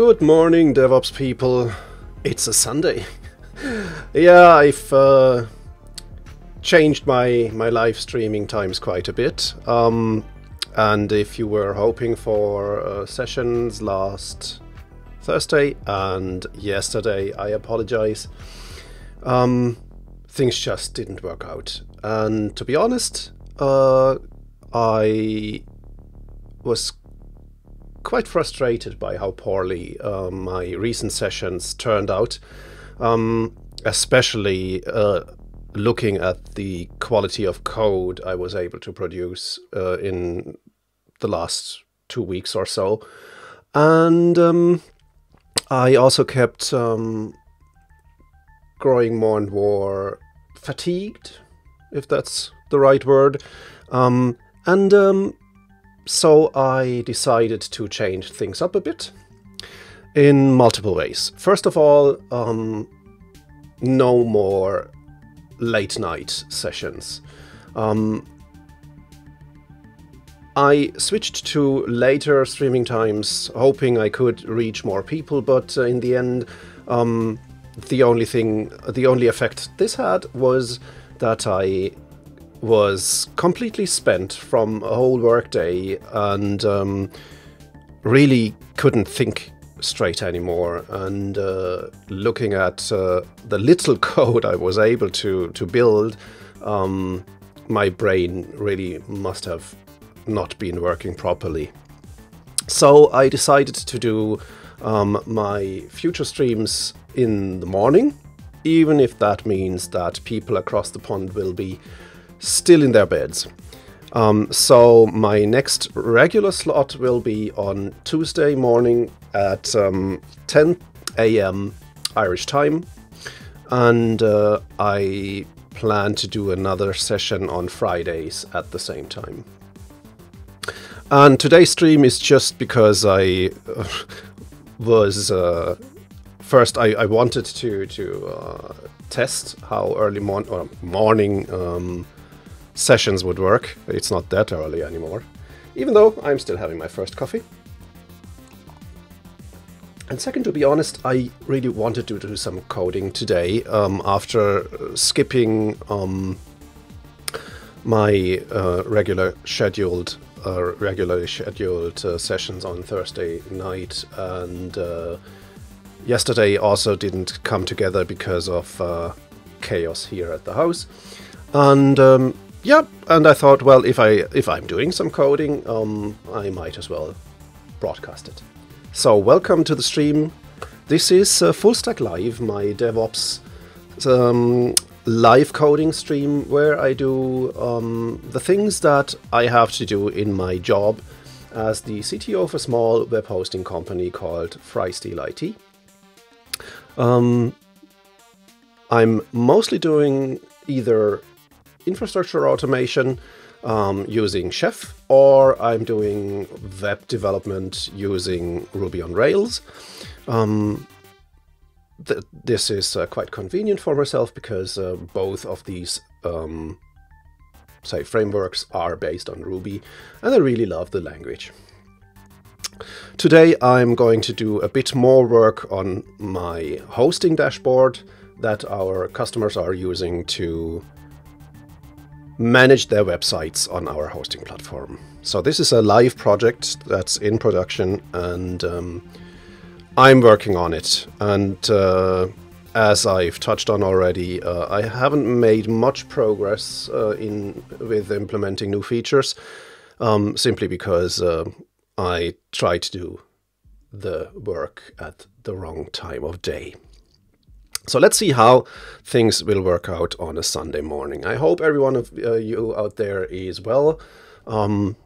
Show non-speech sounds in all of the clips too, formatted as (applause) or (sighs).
Good morning, DevOps people. It's a Sunday. (laughs) yeah, I've uh, changed my my live streaming times quite a bit. Um, and if you were hoping for uh, sessions last Thursday and yesterday, I apologize. Um, things just didn't work out. And to be honest, uh, I was quite frustrated by how poorly uh, my recent sessions turned out, um, especially uh, looking at the quality of code I was able to produce uh, in the last two weeks or so. And um, I also kept um, growing more and more fatigued, if that's the right word. Um, and um, so I decided to change things up a bit in multiple ways. First of all, um, no more late night sessions. Um, I switched to later streaming times, hoping I could reach more people, but uh, in the end, um, the only thing, the only effect this had was that I was completely spent from a whole workday and um, really couldn't think straight anymore. And uh, looking at uh, the little (laughs) code I was able to to build, um, my brain really must have not been working properly. So I decided to do um, my future streams in the morning, even if that means that people across the pond will be still in their beds. Um, so my next regular slot will be on Tuesday morning at um, 10 a.m. Irish time, and uh, I plan to do another session on Fridays at the same time. And today's stream is just because I uh, (laughs) was uh, first I, I, wanted to to uh, test how early mon- morning um, sessions would work. It's not that early anymore, even though I'm still having my first coffee. And second, to be honest, I really wanted to do some coding today um, after skipping um, my uh, regular scheduled uh, regularly scheduled uh, sessions on Thursday night and uh, yesterday also didn't come together because of uh, chaos here at the house and um, yeah, and I thought, well, if I if I'm doing some coding, um, I might as well broadcast it. So welcome to the stream. This is uh, Full Stack Live, my DevOps um, live coding stream where I do um, the things that I have to do in my job as the CTO of a small web hosting company called freistil IT. Um, I'm mostly doing either infrastructure automation um, using Chef, or I'm doing web development using Ruby on Rails. Um, th- this is uh, quite convenient for myself because uh, both of these um, say frameworks are based on Ruby, and I really love the language. Today I'm going to do a bit more work on my hosting dashboard that our customers are using to manage their websites on our hosting platform. So this is a live project that's in production and um, I'm working on it. And uh, as I've touched on already, uh, I haven't made much progress uh, in with implementing new features, um, simply because uh, I try to do the work at the wrong time of day. So let's see how things will work out on a Sunday morning. I hope every one of uh, you out there is well. Um,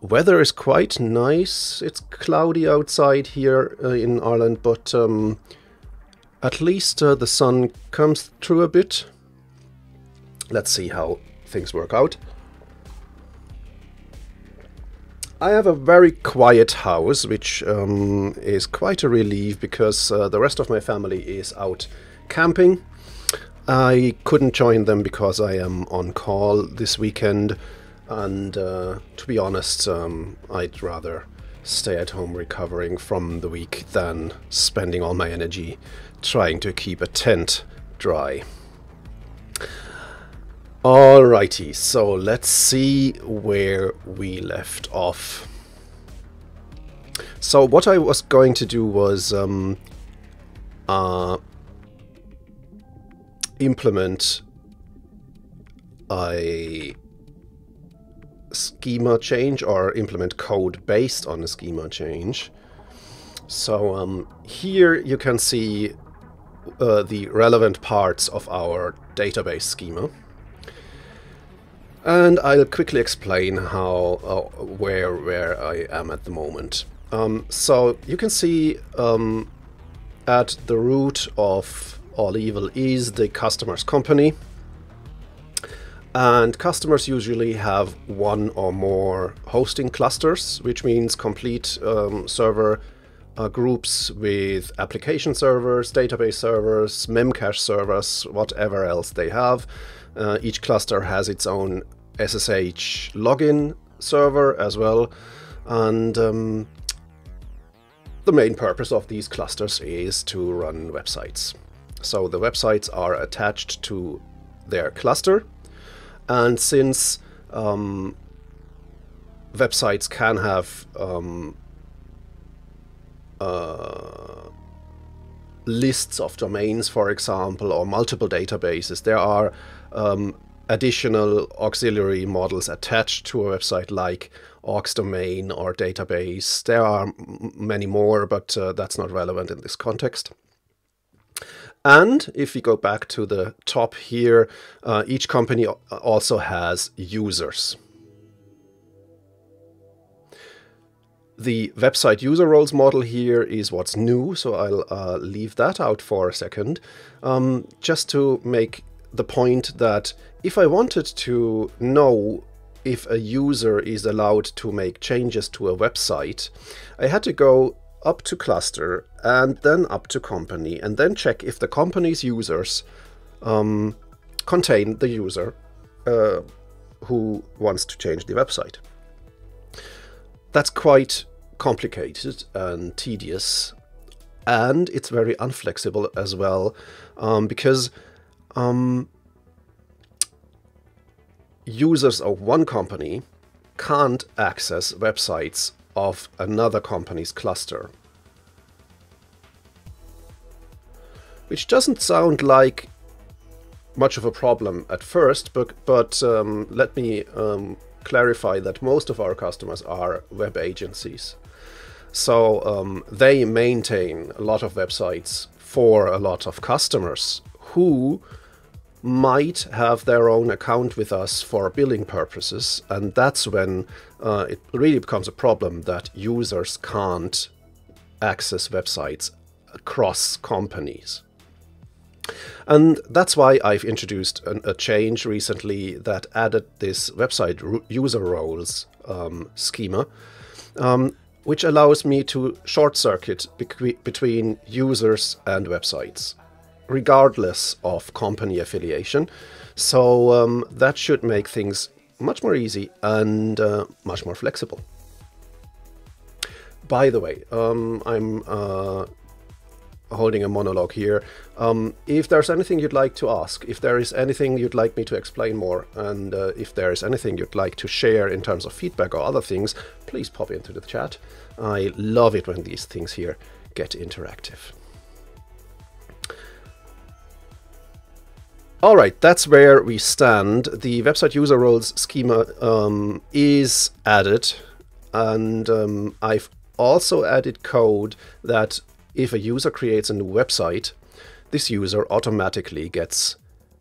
weather is quite nice. It's cloudy outside here uh, in Ireland, but um, at least uh, the sun comes through a bit. Let's see how things work out. I have a very quiet house, which um, is quite a relief because uh, the rest of my family is out camping. I couldn't join them because I am on call this weekend, and uh, to be honest, um, I'd rather stay at home recovering from the week than spending all my energy trying to keep a tent dry. Alrighty, so let's see where we left off. So what I was going to do was um, uh, implement a schema change or implement code based on a schema change. So um, here you can see uh, the relevant parts of our database schema. And I'll quickly explain how, uh, where, where I am at the moment. Um, so you can see um, at the root of all evil is the customer's company. And customers usually have one or more hosting clusters, which means complete um, server uh, groups with application servers, database servers, memcache servers, whatever else they have. Uh, each cluster has its own SSH login server as well. And um, the main purpose of these clusters is to run websites. So the websites are attached to their cluster and since um, websites can have um, uh, lists of domains, for example, or multiple databases, there are um, additional auxiliary models attached to a website like aux domain or database. There are many more, but uh, that's not relevant in this context. And if we go back to the top here, uh, each company also has users. The website user roles model here is what's new, so I'll uh, leave that out for a second. Um, just to make the point that if I wanted to know if a user is allowed to make changes to a website, I had to go up to cluster and then up to company and then check if the company's users um, contain the user uh, who wants to change the website. That's quite complicated and tedious and it's very unflexible as well um, because um, users of one company can't access websites of another company's cluster. Which doesn't sound like much of a problem at first, but, but um, let me um, clarify that most of our customers are web agencies. So um, they maintain a lot of websites for a lot of customers who might have their own account with us for billing purposes, and that's when uh, it really becomes a problem that users can't access websites across companies. And that's why I've introduced an, a change recently that added this website user roles um, schema, um, which allows me to short circuit between users and websites regardless of company affiliation. So um, that should make things much more easy and uh, much more flexible. By the way, um, I'm uh, holding a monologue here. Um, if there's anything you'd like to ask, if there is anything you'd like me to explain more, and uh, if there is anything you'd like to share in terms of feedback or other things, please pop into the chat. I love it when these things here get interactive. All right, that's where we stand. The website user roles schema um, is added, and um, I've also added code that if a user creates a new website, this user automatically gets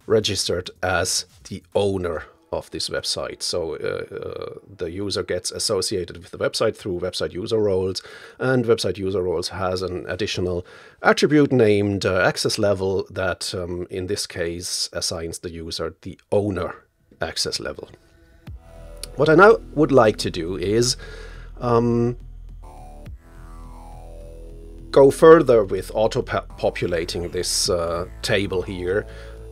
registered as the owner of this website. So uh, uh, the user gets associated with the website through website user roles, and website user roles has an additional attribute named uh, access level that, um, in this case, assigns the user the owner access level. What I now would like to do is um, go further with auto-populating this uh, table here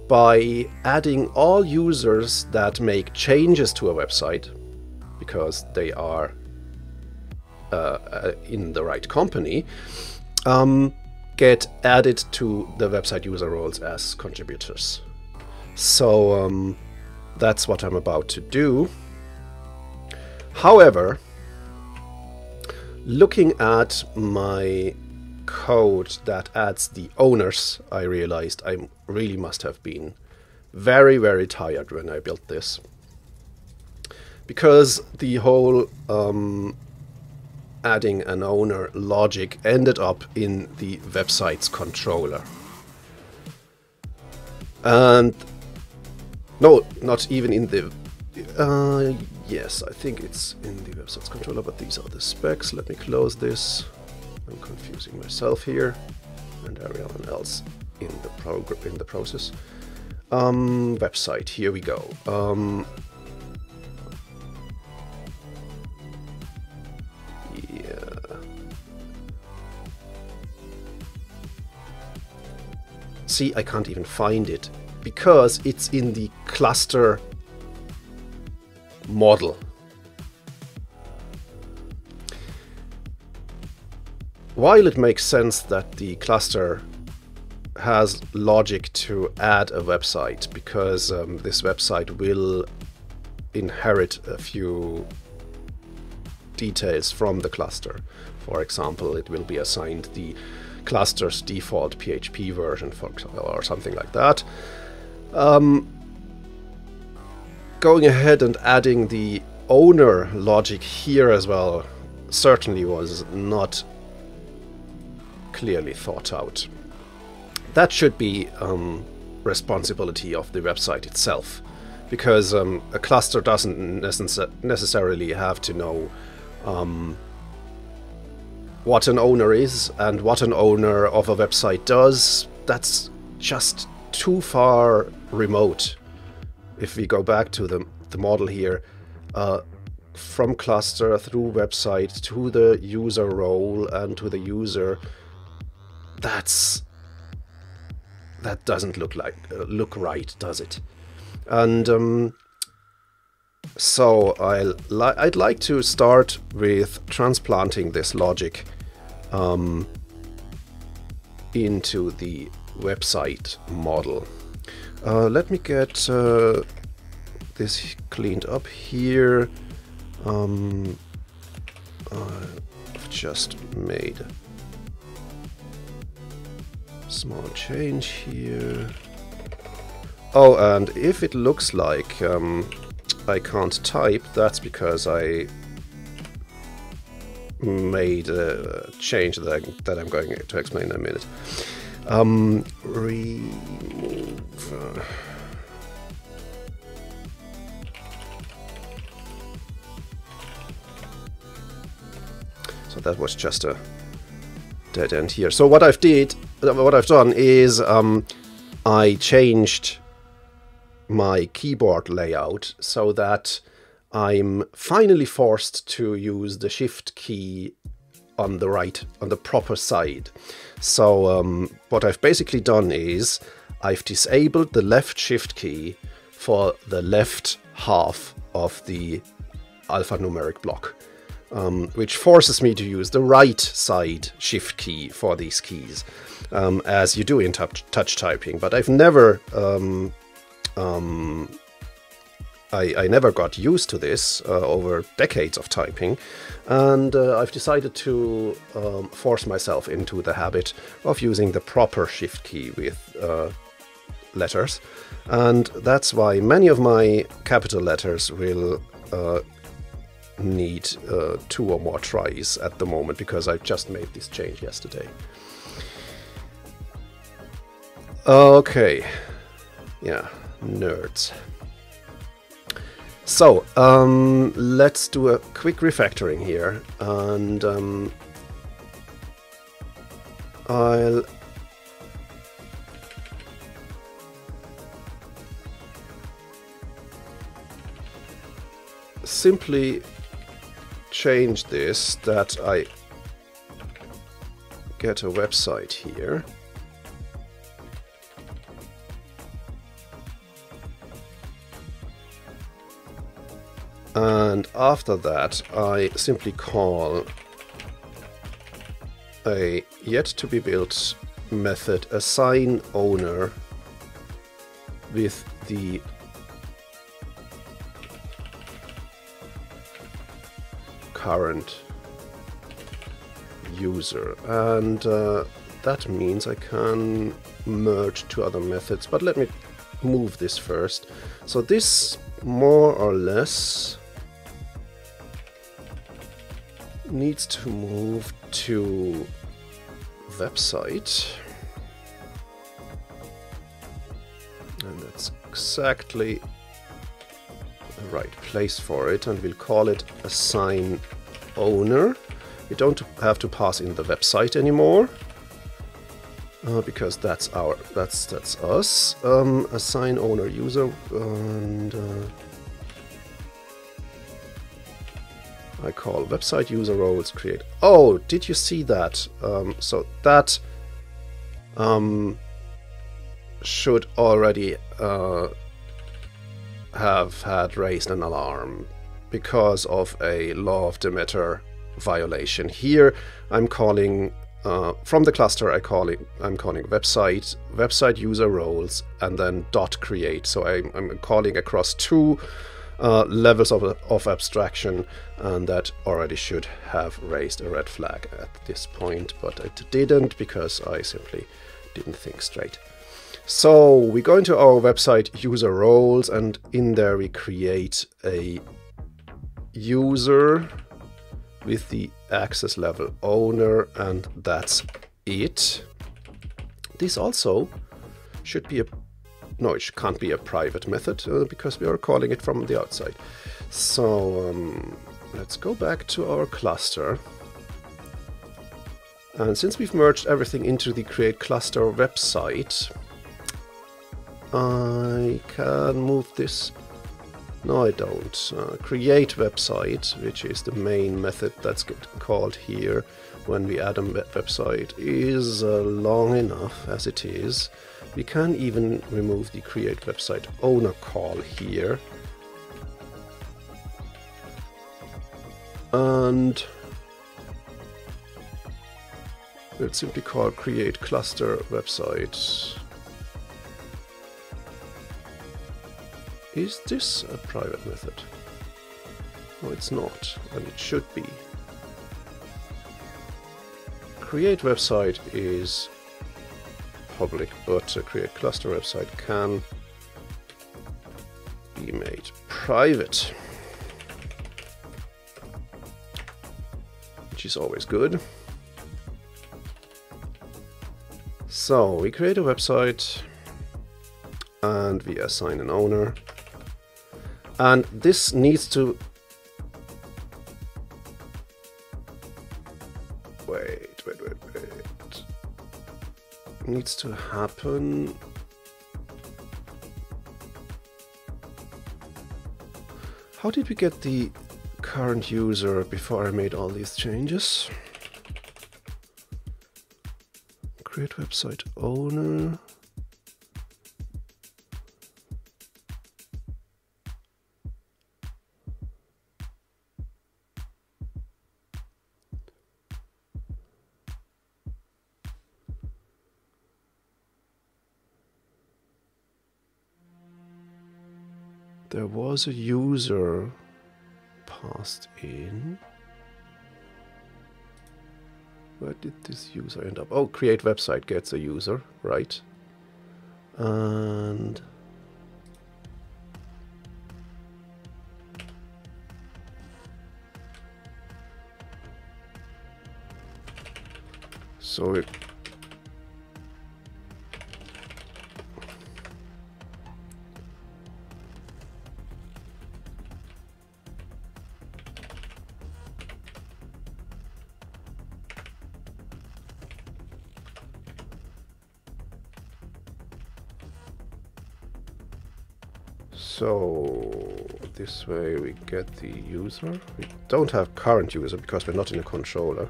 by adding all users that make changes to a website, because they are uh, uh, in the right company um, get added to the website user roles as contributors. So um, that's what I'm about to do. However, looking at my code that adds the owners, I realized I really must have been very, very tired when I built this. Because the whole um, adding an owner logic ended up in the website's controller. And no, not even in the. Uh, yes, I think it's in the website's controller, but these are the specs. Let me close this. I'm confusing myself here and everyone else in the program in the process. Um, website. Here we go. Um, see I can't even find it because it's in the cluster model. While it makes sense that the cluster has logic to add a website because um, this website will inherit a few details from the cluster. For example, it will be assigned the cluster's default PHP version, for or something like that. Um, going ahead and adding the owner logic here as well certainly was not clearly thought out. That should be um, responsibility of the website itself, because um, a cluster doesn't necessarily have to know um, what an owner is and what an owner of a website does, that's just too far remote. If we go back to the, the model here, uh, from cluster through website to the user role and to the user, that's that doesn't look like uh, look right, does it? And um, so I'll li I'd like to start with transplanting this logic um, into the website model. Uh, let me get uh, this cleaned up here. Um, I've just made small change here. Oh, and if it looks like um, I can't type, that's because I made a change that, that I'm going to explain in a minute. Um, remove. So that was just a dead end here. So what I've did, what I've done is um, I changed my keyboard layout so that I'm finally forced to use the shift key on the right, on the proper side. So um, what I've basically done is I've disabled the left shift key for the left half of the alphanumeric block, um, which forces me to use the right side shift key for these keys, um, as you do in touch, touch typing. But I've never um, um I, I never got used to this uh, over decades of typing, and uh, I've decided to um, force myself into the habit of using the proper shift key with uh, letters, and that's why many of my capital letters will uh, need uh, two or more tries at the moment because I just made this change yesterday. Okay, yeah, nerds. So, um, let's do a quick refactoring here, and um, I'll simply change this that I get a website here. and after that I simply call a yet to be built method assign owner with the current user. And uh, that means I can merge two other methods but let me move this first. So this more or less needs to move to website. And that's exactly the right place for it and we'll call it assign owner. We don't have to pass in the website anymore uh, because that's our that's that's us. Um, assign owner user and uh, I call website user roles create. Oh did you see that? Um, so that um, should already uh, have had raised an alarm because of a law of Demeter violation. Here I'm calling uh, from the cluster I call it I'm calling website website user roles and then dot create. So I'm, I'm calling across two uh, levels of, of abstraction and that already should have raised a red flag at this point but it didn't because I simply didn't think straight. So we go into our website user roles and in there we create a user with the access level owner and that's it. This also should be a no it can't be a private method uh, because we are calling it from the outside. So um, let's go back to our cluster. And since we've merged everything into the create cluster website, I can move this. No, I don't. Uh, create website, which is the main method that's called here when we add a website, is uh, long enough as it is. We can even remove the create website owner call here. And we'll simply call create cluster website Is this a private method? No, it's not, and it should be. Create website is public, but create cluster website can be made private. Which is always good. So we create a website and we assign an owner and this needs to wait wait wait wait. Needs to happen. How did we get the current user before I made all these changes? Create website owner was a user passed in. Where did this user end up? Oh, create website gets a user, right? And so it this way we get the user. We don't have current user because we're not in a controller.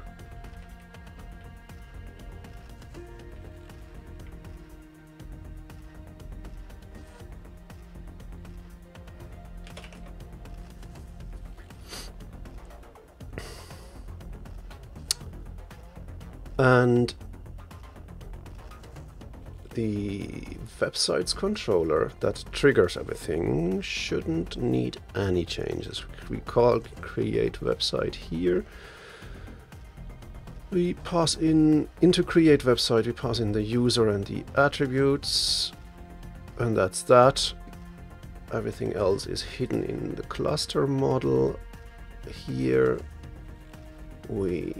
Websites controller that triggers everything shouldn't need any changes. We call create website here. We pass in into create website, we pass in the user and the attributes, and that's that. Everything else is hidden in the cluster model. Here we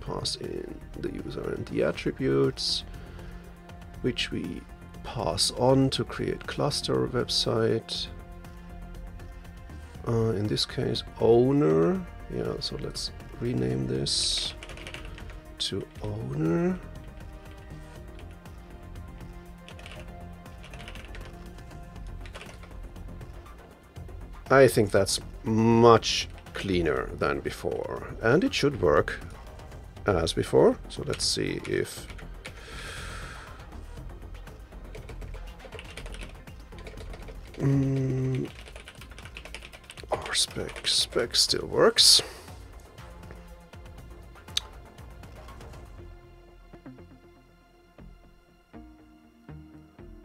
pass in the user and the attributes which we pass on to create cluster website. Uh, in this case, owner. Yeah, so let's rename this to owner. I think that's much cleaner than before and it should work as before so let's see if spec spec still works.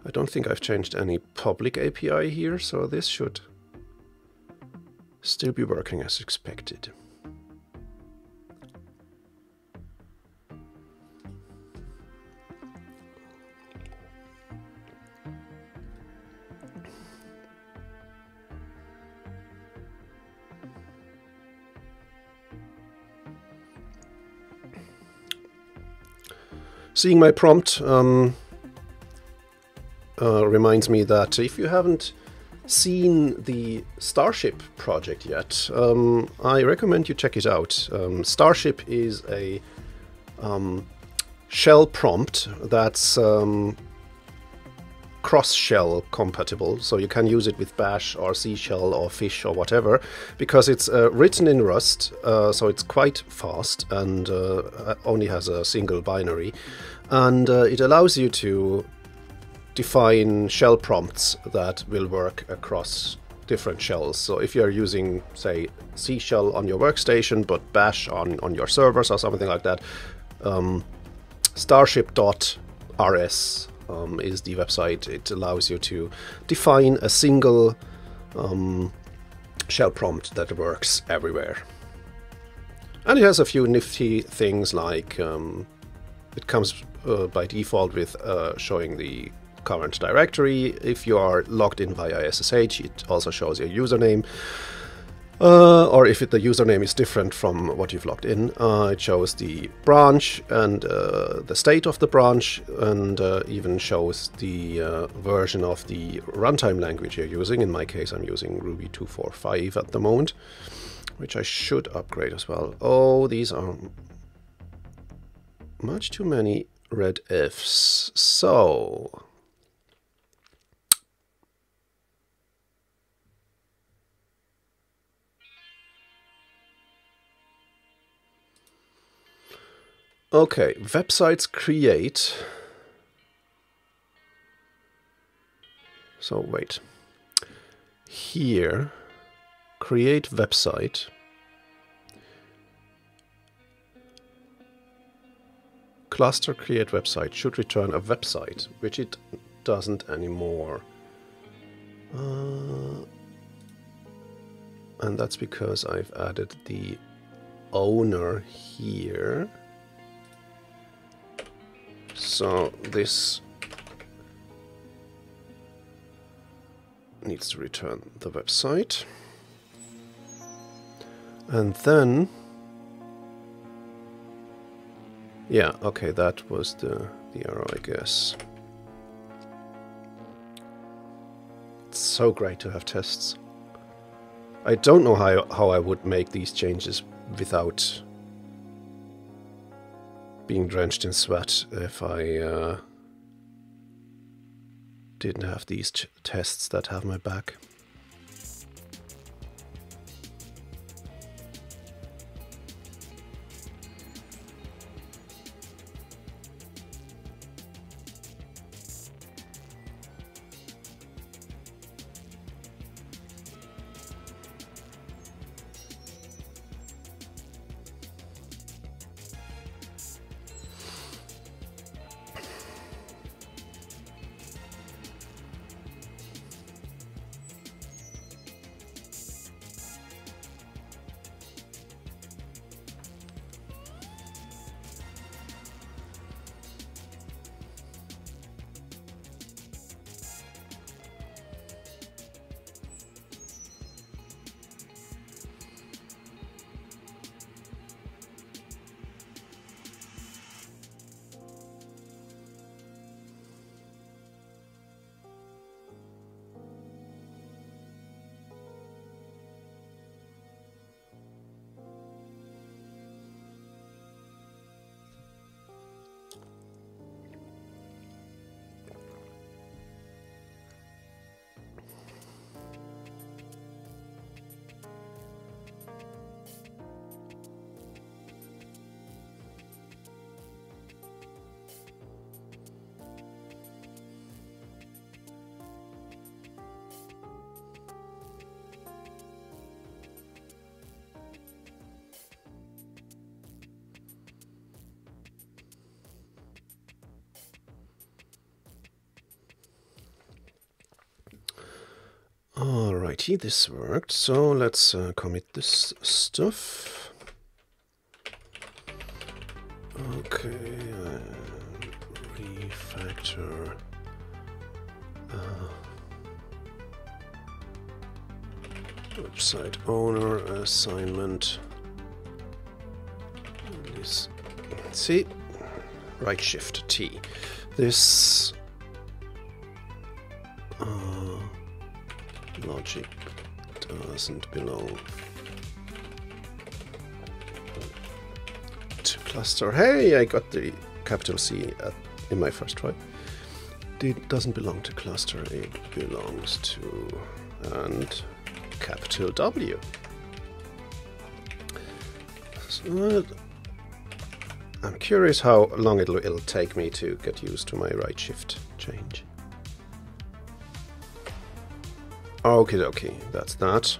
I don't think I've changed any public API here, so this should still be working as expected. Seeing my prompt um, uh, reminds me that if you haven't seen the Starship project yet, um, I recommend you check it out. Um, Starship is a um, shell prompt that's um, cross-shell compatible, so you can use it with Bash or C shell or Fish or whatever, because it's uh, written in Rust, uh, so it's quite fast and uh, only has a single binary and uh, it allows you to define shell prompts that will work across different shells. So if you're using, say, C shell on your workstation, but bash on, on your servers or something like that, um, starship.rs um, is the website. It allows you to define a single um, shell prompt that works everywhere. And it has a few nifty things like um, it comes uh, by default with uh, showing the current directory. If you are logged in via SSH, it also shows your username. Uh, or if it, the username is different from what you've logged in, uh, it shows the branch and uh, the state of the branch, and uh, even shows the version of the runtime language you're using. In my case, I'm using Ruby 245 at the moment, which I should upgrade as well. Oh, these are much too many red ifs. So Okay, websites create. So wait. Here, create website. Cluster create website should return a website, which it doesn't anymore. Uh, and that's because I've added the owner here. So this needs to return the website. And then yeah, okay, that was the, the arrow, I guess. It's so great to have tests. I don't know how, how I would make these changes without being drenched in sweat if I uh, didn't have these tests that have my back. Alrighty, this worked. So let's uh, commit this stuff. Okay, uh, refactor. Uh, website owner assignment. This, see, right shift T. This doesn't belong to cluster. Hey, I got the capital C at, in my first try. It doesn't belong to cluster, it belongs to and capital W. So, I'm curious how long it'll, it'll take me to get used to my right shift change. Okay, okay, that's that.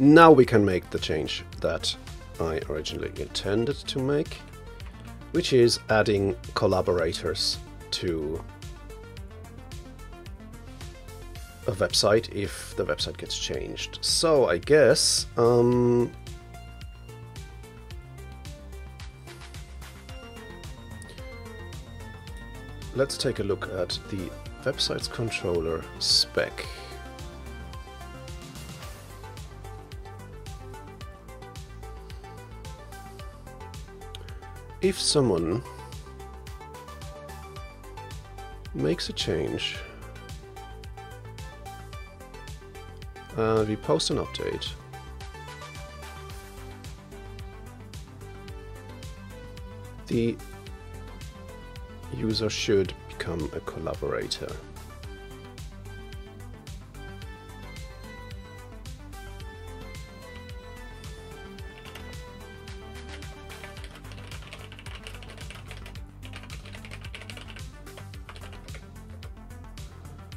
Now we can make the change that I originally intended to make, which is adding collaborators to a website if the website gets changed. So I guess um, let's take a look at the websites controller spec. If someone makes a change, uh, we post an update, the user should become a collaborator.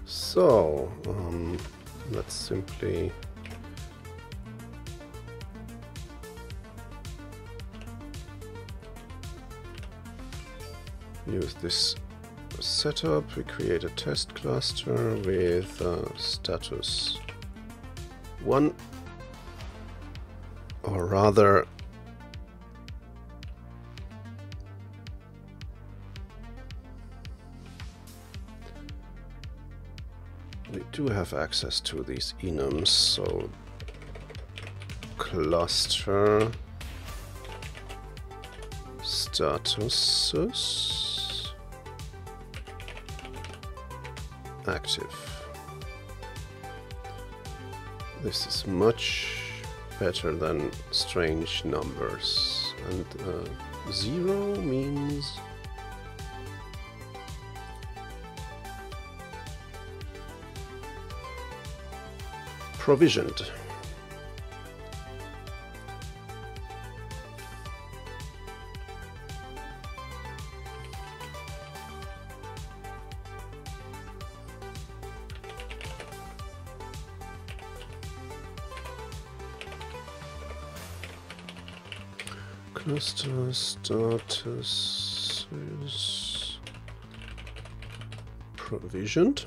So, um, let's simply use this setup. We create a test cluster with uh, status 1 or rather we do have access to these enums so cluster statuses active. This is much better than strange numbers. And uh, zero means provisioned. Status is provisioned.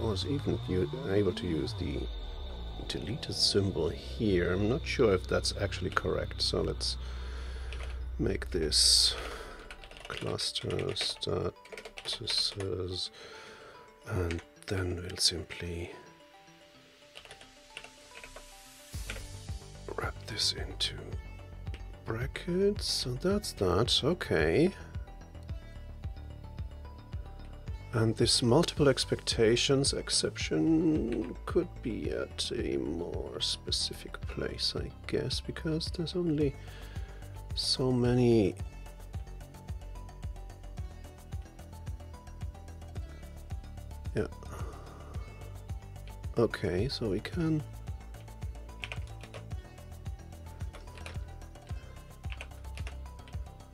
Was even you able to use the deleted symbol here. I'm not sure if that's actually correct, so let's make this cluster statuses and then we'll simply wrap this into brackets. So that's that. Okay. And this multiple expectations exception could be at a more specific place, I guess, because there's only so many Yeah. Okay, so we can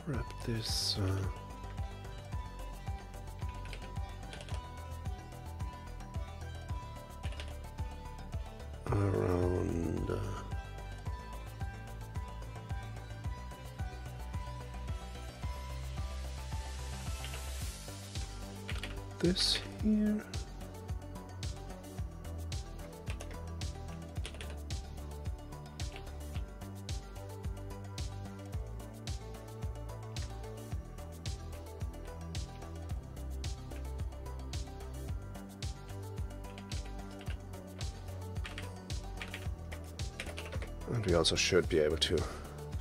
wrap this uh this here. And we also should be able to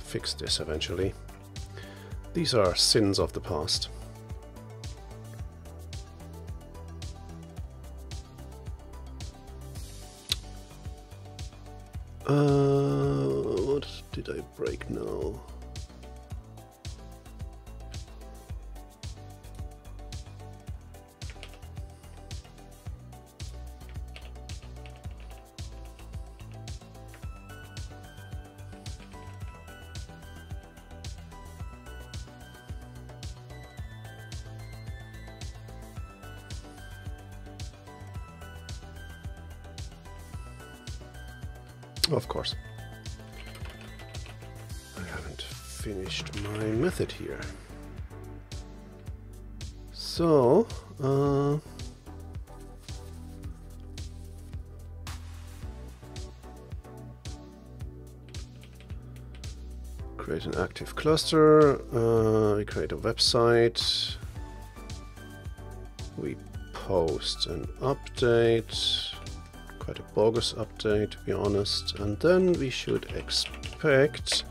fix this eventually. These are sins of the past. Break now? Of course. Method here. So, uh, create an active cluster, uh, we create a website, we post an update, quite a bogus update to be honest, and then we should expect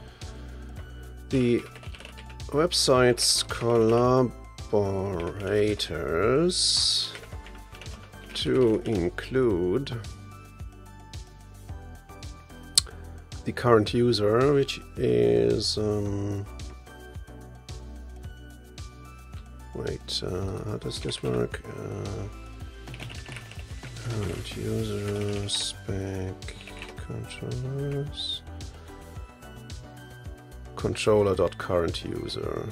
the website's collaborators to include the current user, which is um, wait, uh, how does this work? Uh, current user spec controllers controller.current user.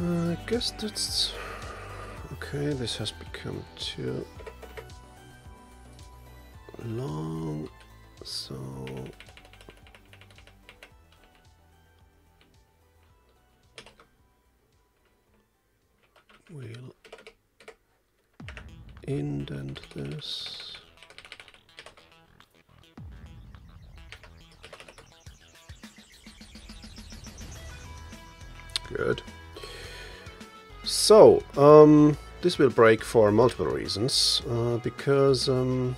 Uh, I guess that's okay. This has become too long, so indent this. Good. So, um, this will break for multiple reasons, uh, because um,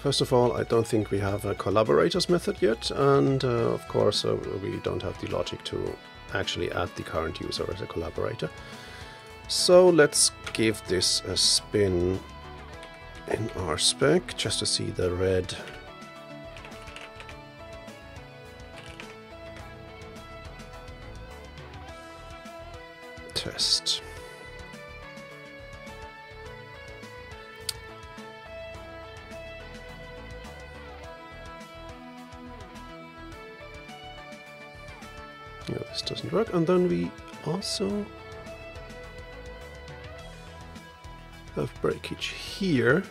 First of all, I don't think we have a collaborators method yet, and uh, of course uh, we don't have the logic to actually add the current user as a collaborator. So let's give this a spin in our spec just to see the red No, this doesn't work. And then we also have breakage here.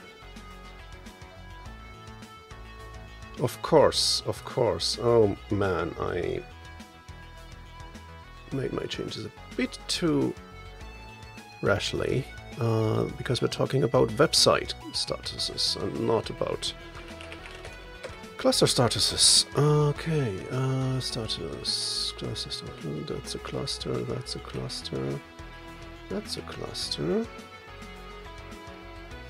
Of course, of course. Oh man, I made my changes a bit too rashly uh, because we're talking about website statuses and not about Cluster statuses. Okay, uh, status. Cluster status. That's a cluster. That's a cluster. That's a cluster.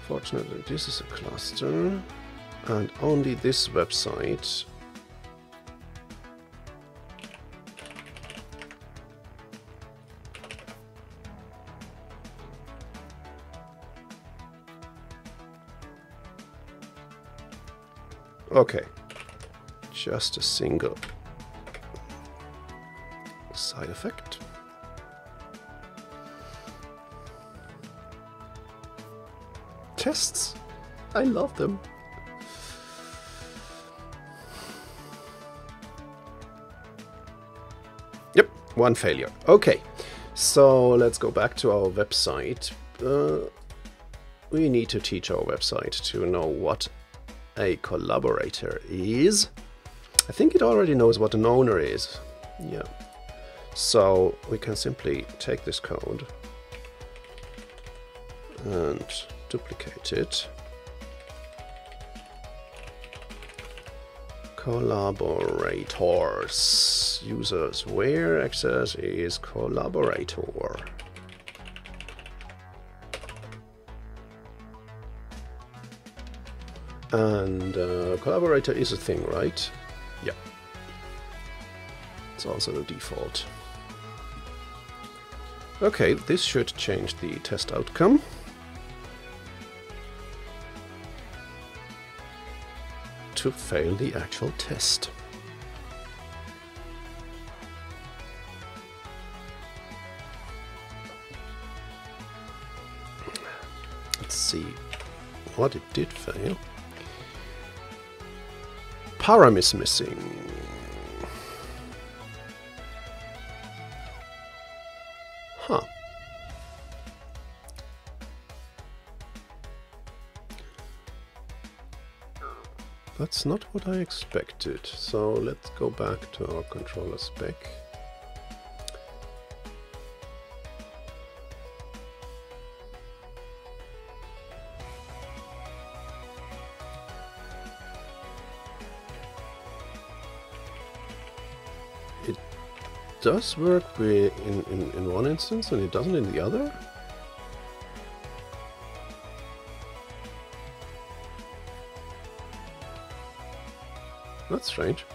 Fortunately, this is a cluster. And only this website Okay. Just a single side effect. Tests. I love them. Yep, one failure. Okay, so let's go back to our website. Uh, we need to teach our website to know what a collaborator is. I think it already knows what an owner is. Yeah. So we can simply take this code and duplicate it. Collaborators. Users where access is collaborator. And uh, collaborator is a thing, right? Also the default. Okay, this should change the test outcome. To fail the actual test. Let's see what it did fail. Param is missing. That's not what I expected. So let's go back to our controller spec. It does work in, in, in one instance and it doesn't in the other? That's strange.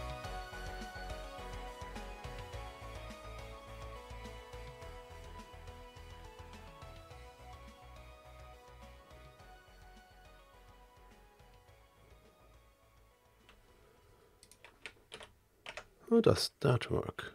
How does that work?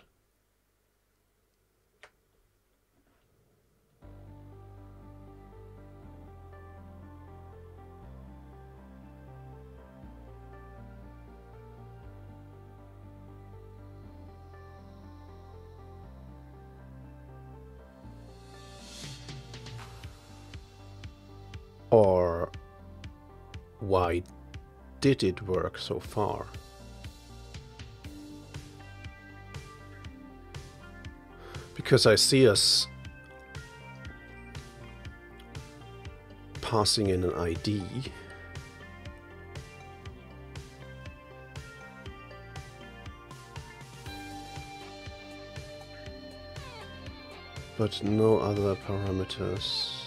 Did it work so far? Because I see us passing in an ID. But no other parameters.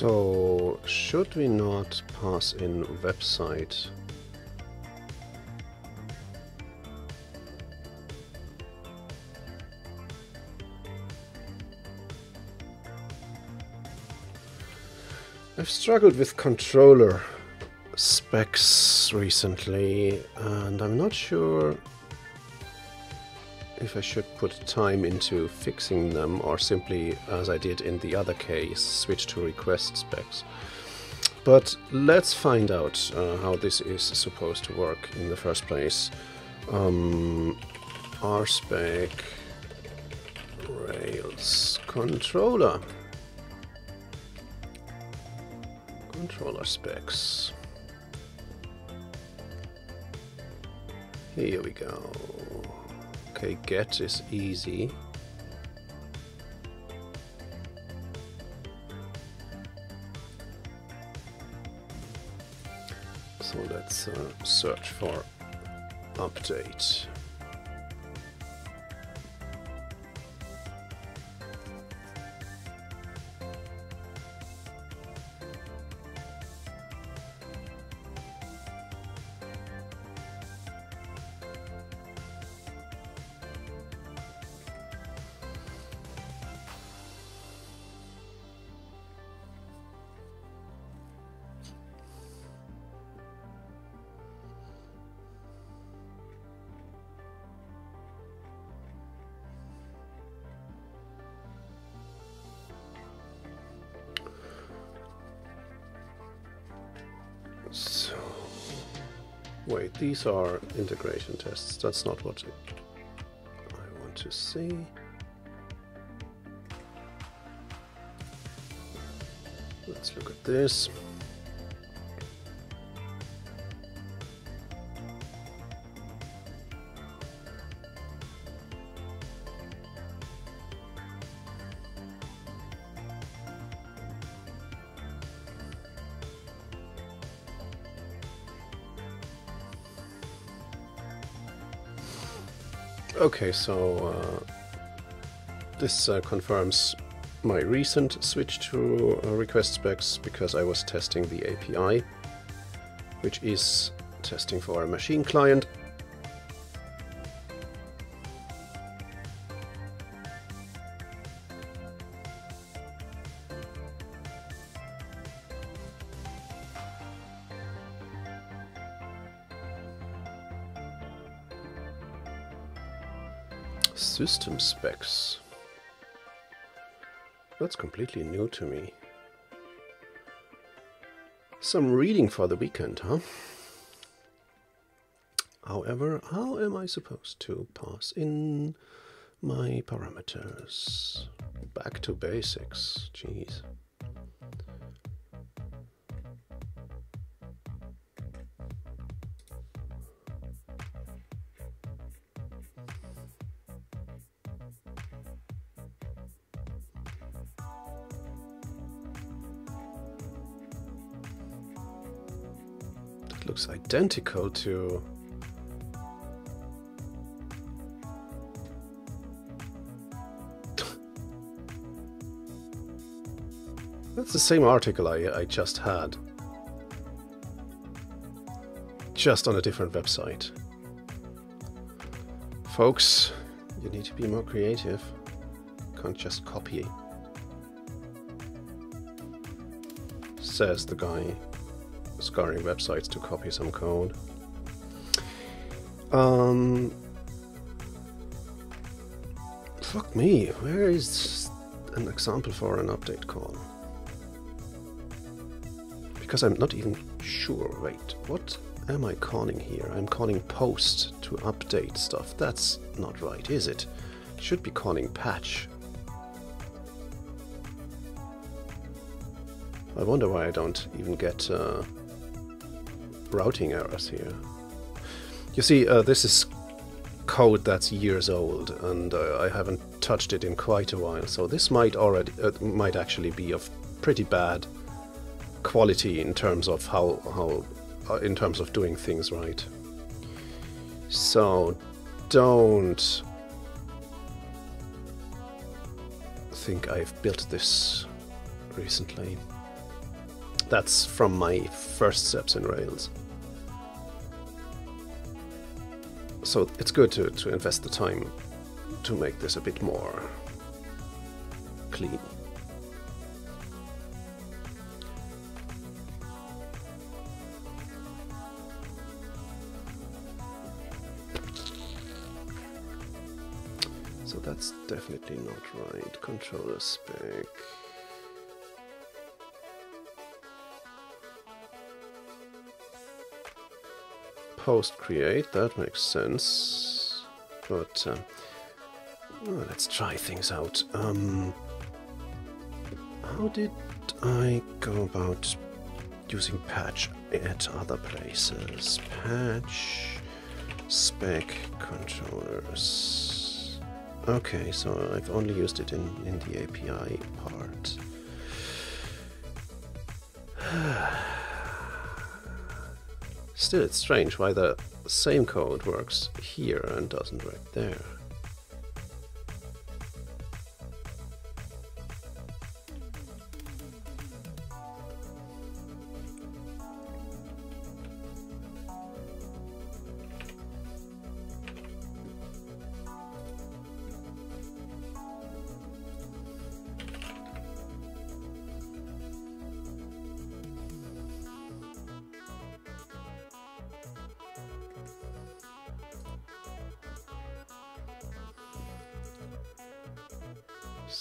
So, should we not pass in website? I've struggled with controller specs recently, and I'm not sure if I should put time into fixing them or simply, as I did in the other case, switch to request specs. But let's find out uh, how this is supposed to work in the first place. Um, RSpec Rails controller. Controller specs. Here we go. Okay, get is easy. So let's uh, search for update. These are integration tests. That's not what I want to see. Let's look at this. Okay, so uh, this uh, confirms my recent switch to uh, request specs because I was testing the API, which is testing for a machine client. System specs. That's completely new to me. Some reading for the weekend, huh? However, how am I supposed to pass in my parameters? Back to basics, jeez. Identical to (laughs) That's the same article I, I just had. Just on a different website. Folks, you need to be more creative. Can't just copy. Says the guy scouring websites to copy some code. Um, fuck me, where is an example for an update call? Because I'm not even sure. Wait, what am I calling here? I'm calling post to update stuff. That's not right, is it? it should be calling patch. I wonder why I don't even get uh, routing errors here. You see, uh, this is code that's years old, and uh, I haven't touched it in quite a while. So this might already uh, might actually be of pretty bad quality in terms of how how uh, in terms of doing things right. So don't think I've built this recently. That's from my first steps in Rails. So it's good to, to invest the time to make this a bit more clean. So that's definitely not right. Controller spec. Post create, that makes sense. But uh, well, let's try things out. Um, how did I go about using patch at other places? Patch spec controllers. Okay, so I've only used it in, in the API part. (sighs) (sighs) (sighs) Still, it's strange why the same code works here and doesn't work there.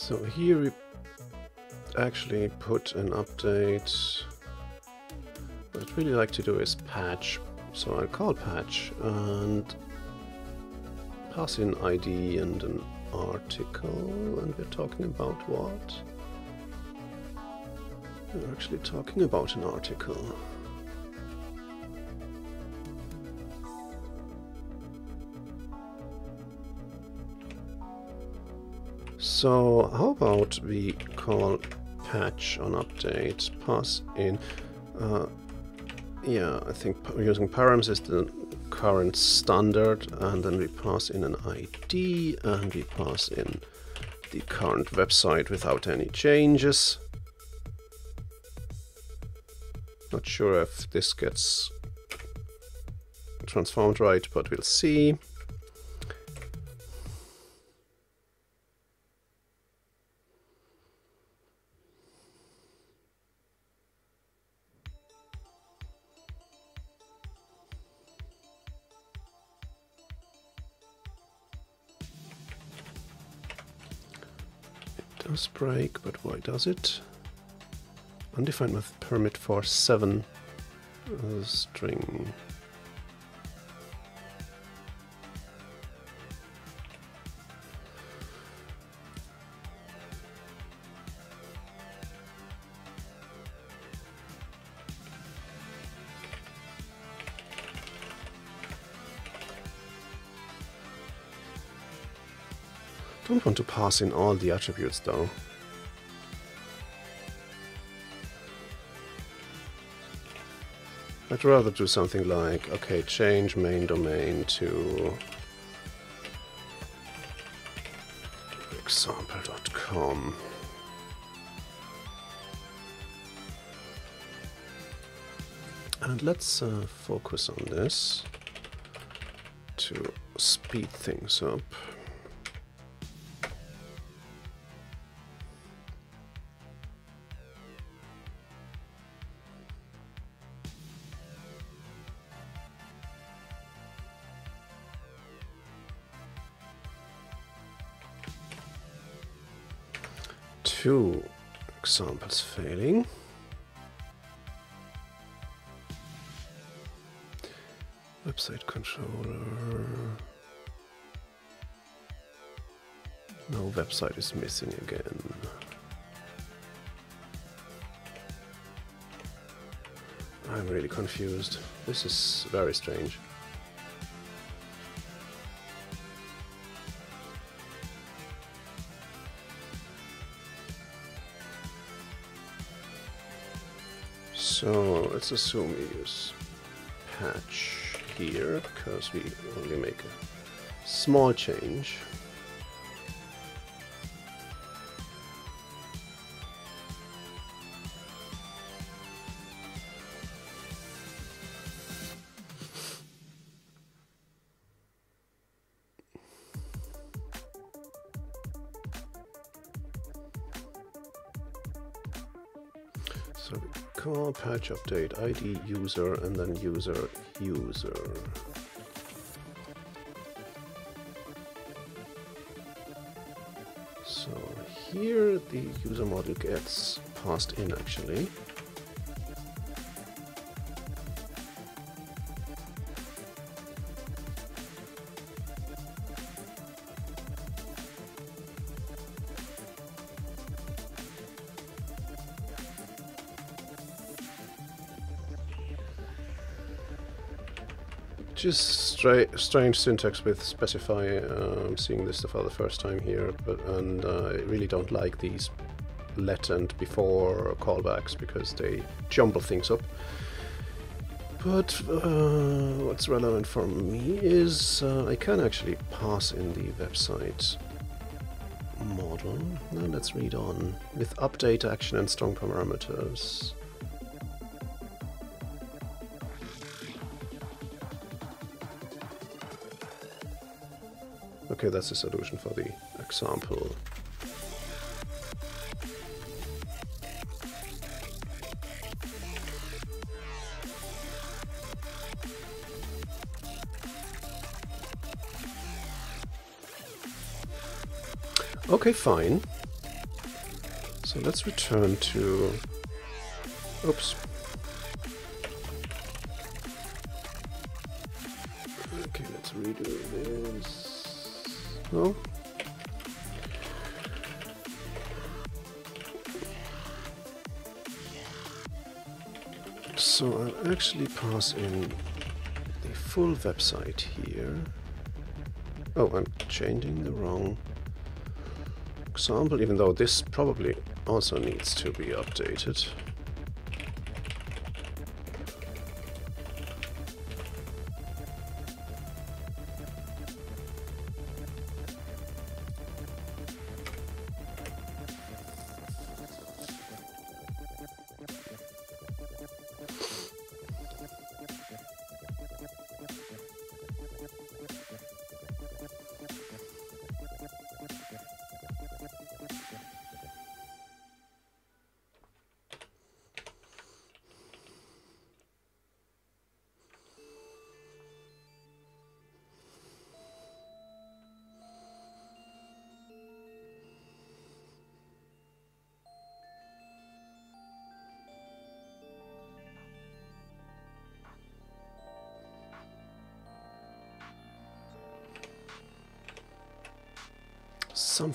So here we actually put an update. What I'd really like to do is patch So I'll call patch and pass in ID and an article, and we're talking about what? We're actually talking about an article. So how about we call patch on update, pass in, uh, yeah, I think using params is the current standard and then we pass in an ID and we pass in the current website without any changes. Not sure if this gets transformed right, but we'll see. Break, but why does it? Undefined with permit for 7 uh, string. Want to pass in all the attributes though. I'd rather do something like, okay, change main domain to example.com. And let's uh, focus on this to speed things up. Examples failing. Website controller. No website is missing again. I'm really confused. This is very strange. So let's assume we use patch here because we only make a small change. Patch update id user and then user user. So here the user model gets passed in actually. Just stra strange syntax with specify. I'm seeing this stuff for the first time here, but and uh, I really don't like these let and before callbacks because they jumble things up. But uh, what's relevant for me is uh, I can actually pass in the website model. Now let's read on with update action and strong parameters. Okay, that's the solution for the example. Okay, fine. So let's return to... Oops. Actually pass in the full website here. Oh, I'm changing the wrong example, even though this probably also needs to be updated.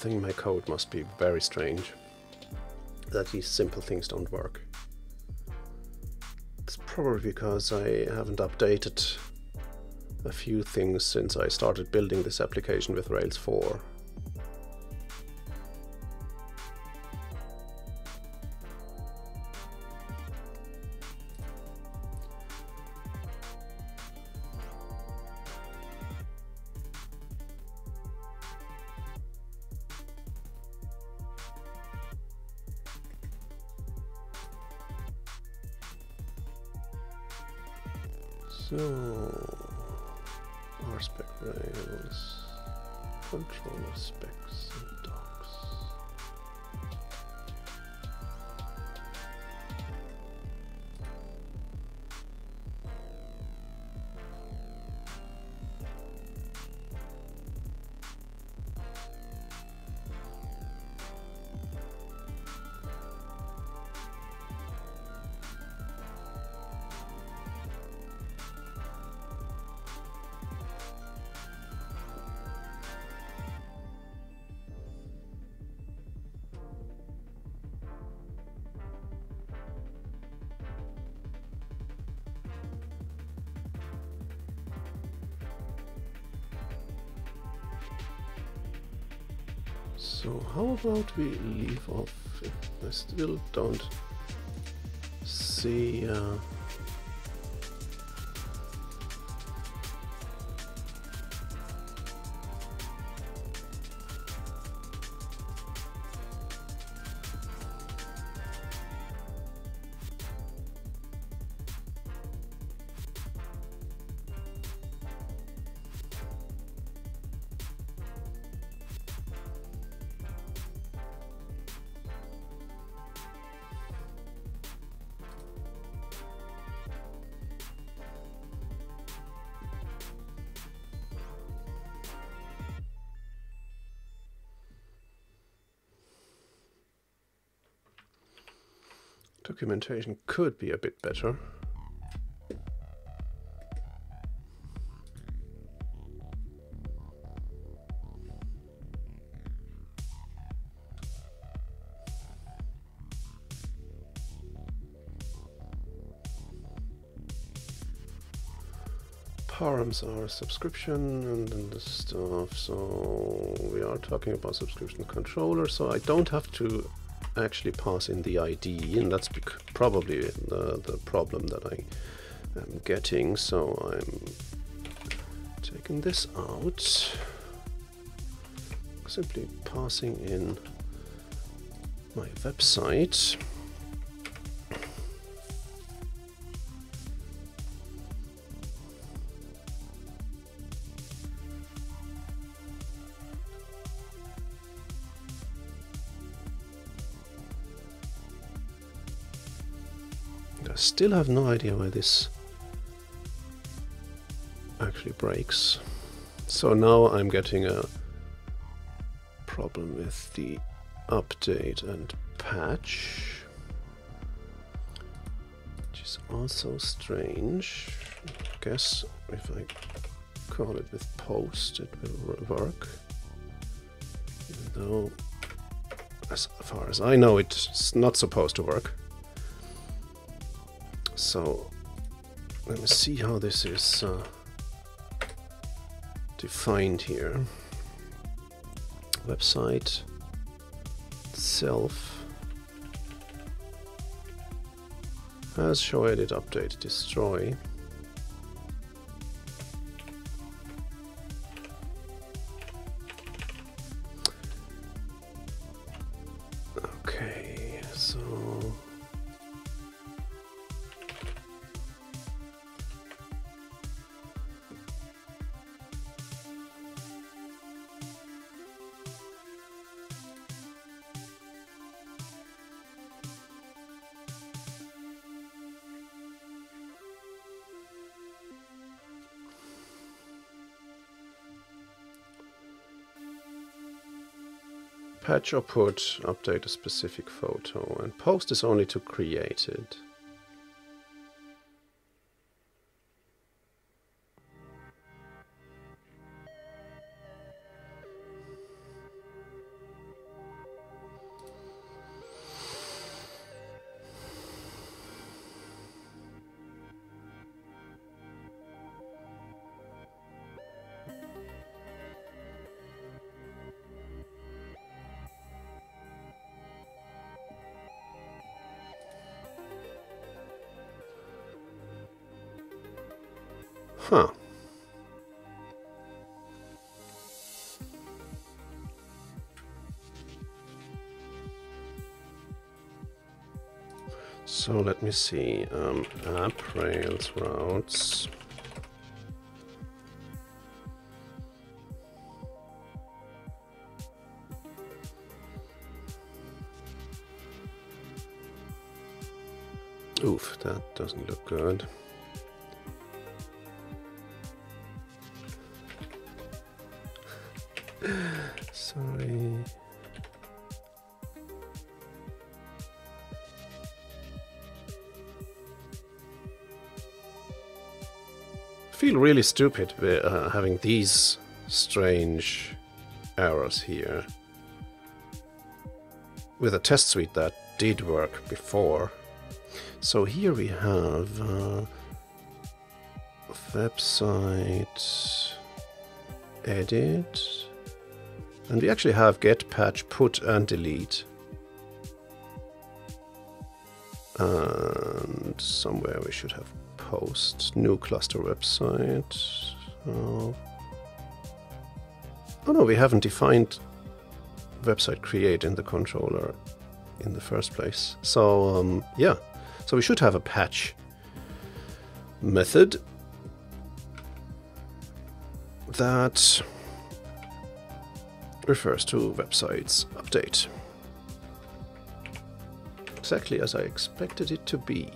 Something in my code must be very strange. That these simple things don't work. It's probably because I haven't updated a few things since I started building this application with Rails 4. About we leave off? I still don't see. Uh, documentation could be a bit better. params are subscription and then the stuff so we are talking about subscription controller so I don't have to actually pass in the ID and that's probably the, the problem that I am getting. So I'm taking this out. Simply passing in my website still have no idea why this actually breaks. So now I'm getting a problem with the update and patch, which is also strange. I guess if I call it with post, it will work. Even though, as far as I know, it's not supposed to work. So let me see how this is uh, defined here. Website itself has show edit update destroy. Patch or put update a specific photo and post is only to create it. Me see, um, app Rails routes. Oof, that doesn't look good. Really stupid uh, having these strange errors here with a test suite that did work before. So here we have uh, website edit and we actually have get, patch, put, and delete. And somewhere we should have post, new cluster website. Oh, oh no, we haven't defined website create in the controller in the first place. So um, yeah, so we should have a patch method that refers to websites update. Exactly as I expected it to be.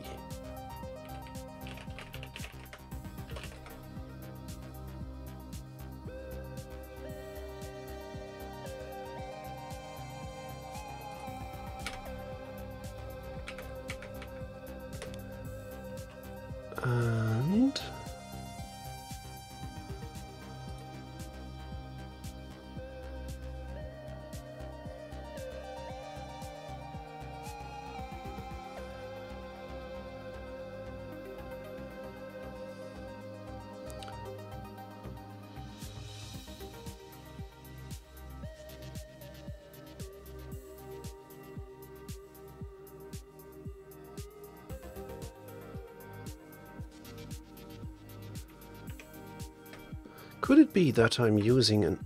Could it be that I'm using an,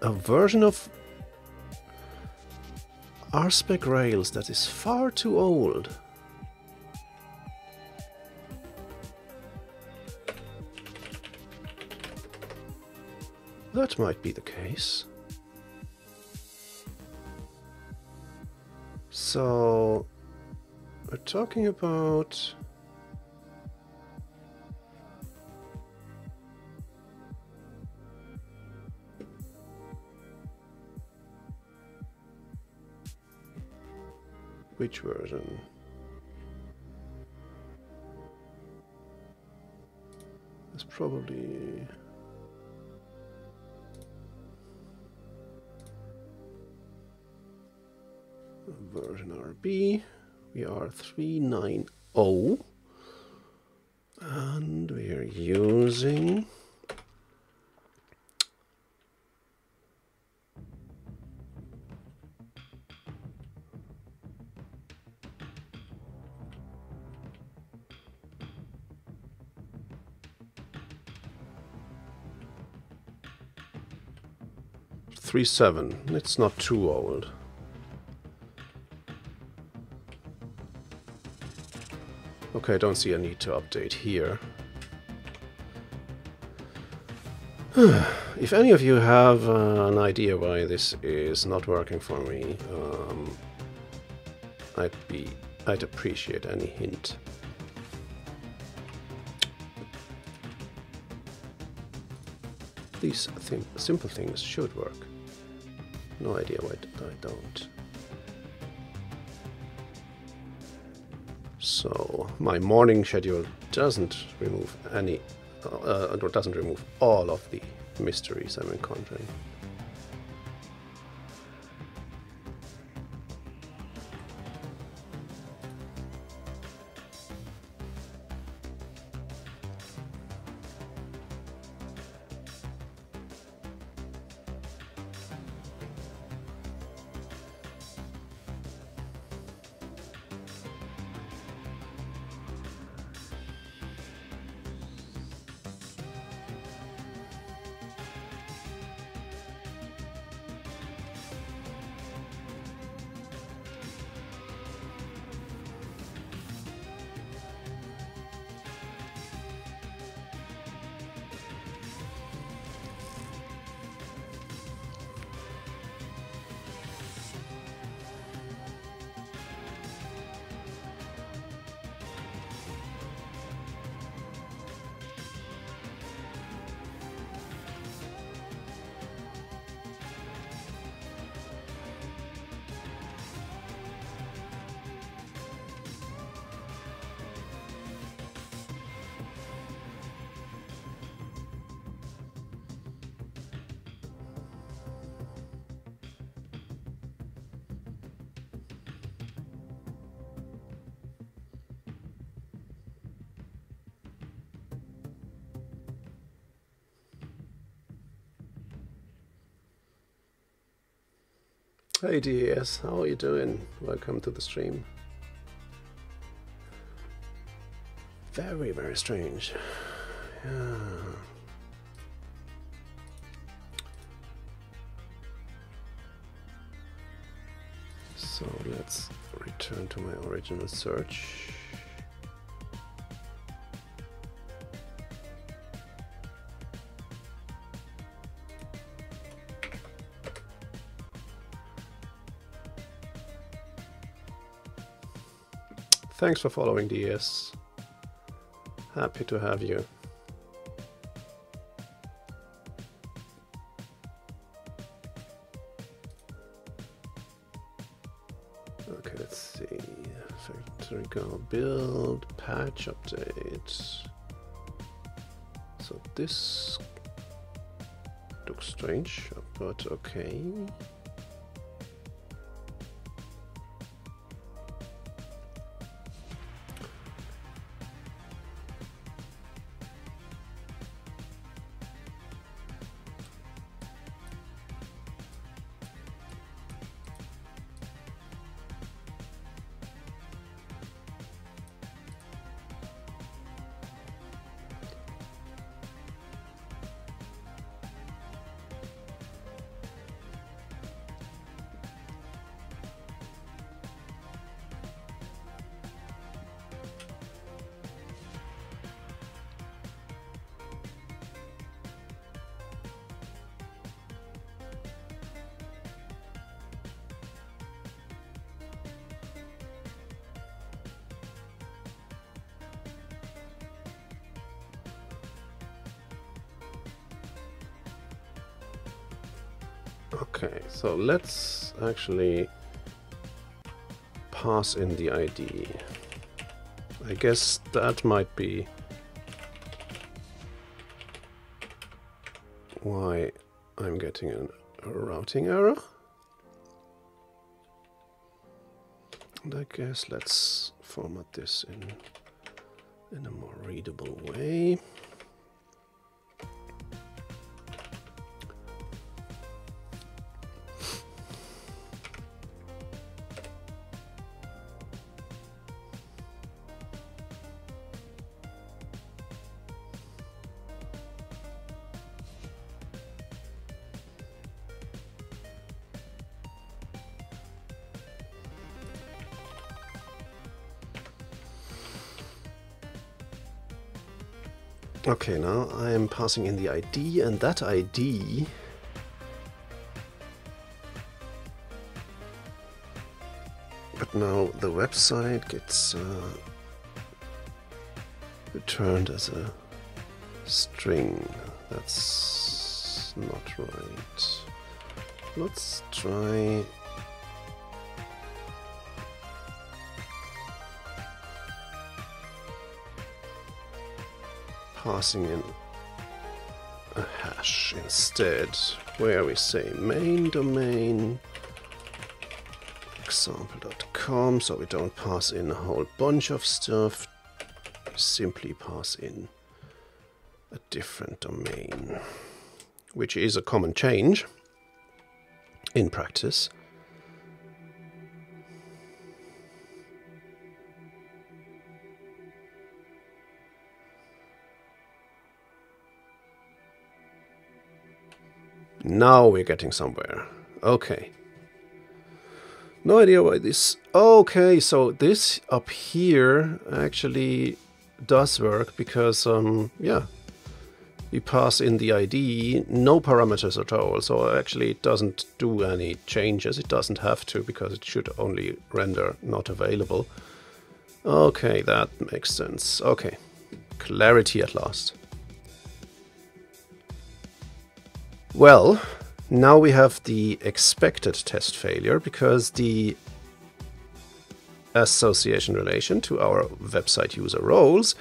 a version of RSpec Rails that is far too old? That might be the case. So, we're talking about Which version? It's probably... Version RB. We are 390 and we're using three seven. It's not too old. Okay, I don't see a need to update here. (sighs) if any of you have uh, an idea why this is not working for me, um, I'd be I'd appreciate any hint. These th simple things should work. No idea why I don't. So my morning schedule doesn't remove any, uh, doesn't remove all of the mysteries I'm encountering. Hey DES, how are you doing? Welcome to the stream. Very, very strange. Yeah. So let's return to my original search. Thanks for following DS. Happy to have you. Okay, let's see. Factory go build, patch update. So this looks strange, but okay. Let's actually pass in the ID. I guess that might be why I'm getting an, a routing error. And I guess let's format this in in a more readable way. Okay, now I am passing in the ID and that ID but now the website gets uh, returned as a string. That's not right. Let's try passing in a hash instead, where we say main domain example.com, so we don't pass in a whole bunch of stuff, simply pass in a different domain, which is a common change in practice. Now we're getting somewhere. Okay. No idea why this... Okay, so this up here actually does work because, um, yeah, we pass in the ID, no parameters at all, so actually it doesn't do any changes. It doesn't have to because it should only render not available. Okay, that makes sense. Okay, clarity at last. Well, now we have the expected test failure because the association relation to our website user roles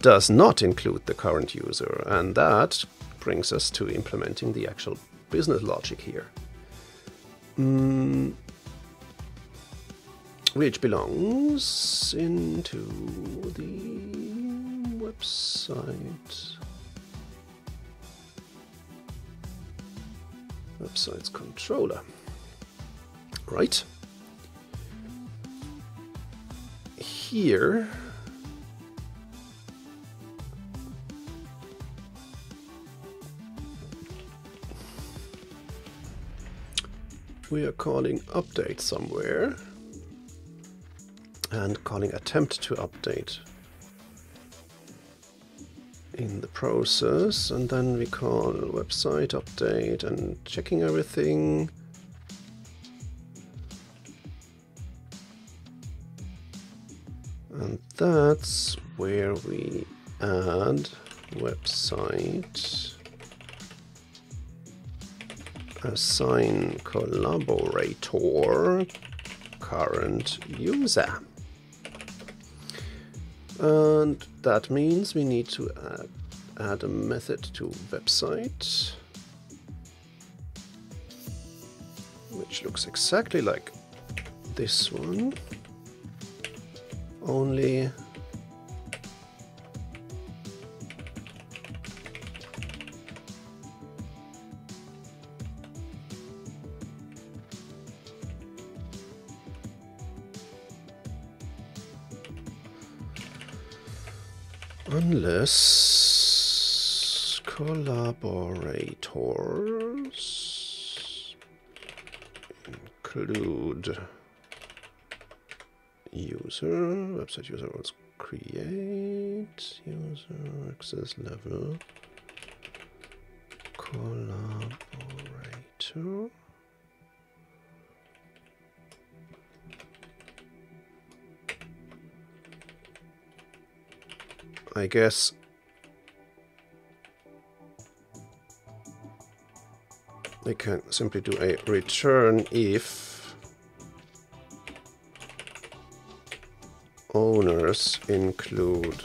does not include the current user and that brings us to implementing the actual business logic here. Mm, which belongs into the website websites controller. Right. Here we are calling update somewhere and calling attempt to update in the process and then we call website update and checking everything. And that's where we add website. Assign collaborator current user. And that means we need to add, add a method to website, which looks exactly like this one, only unless collaborators include user, website user wants create user access level collaborator I guess I can simply do a return if owners include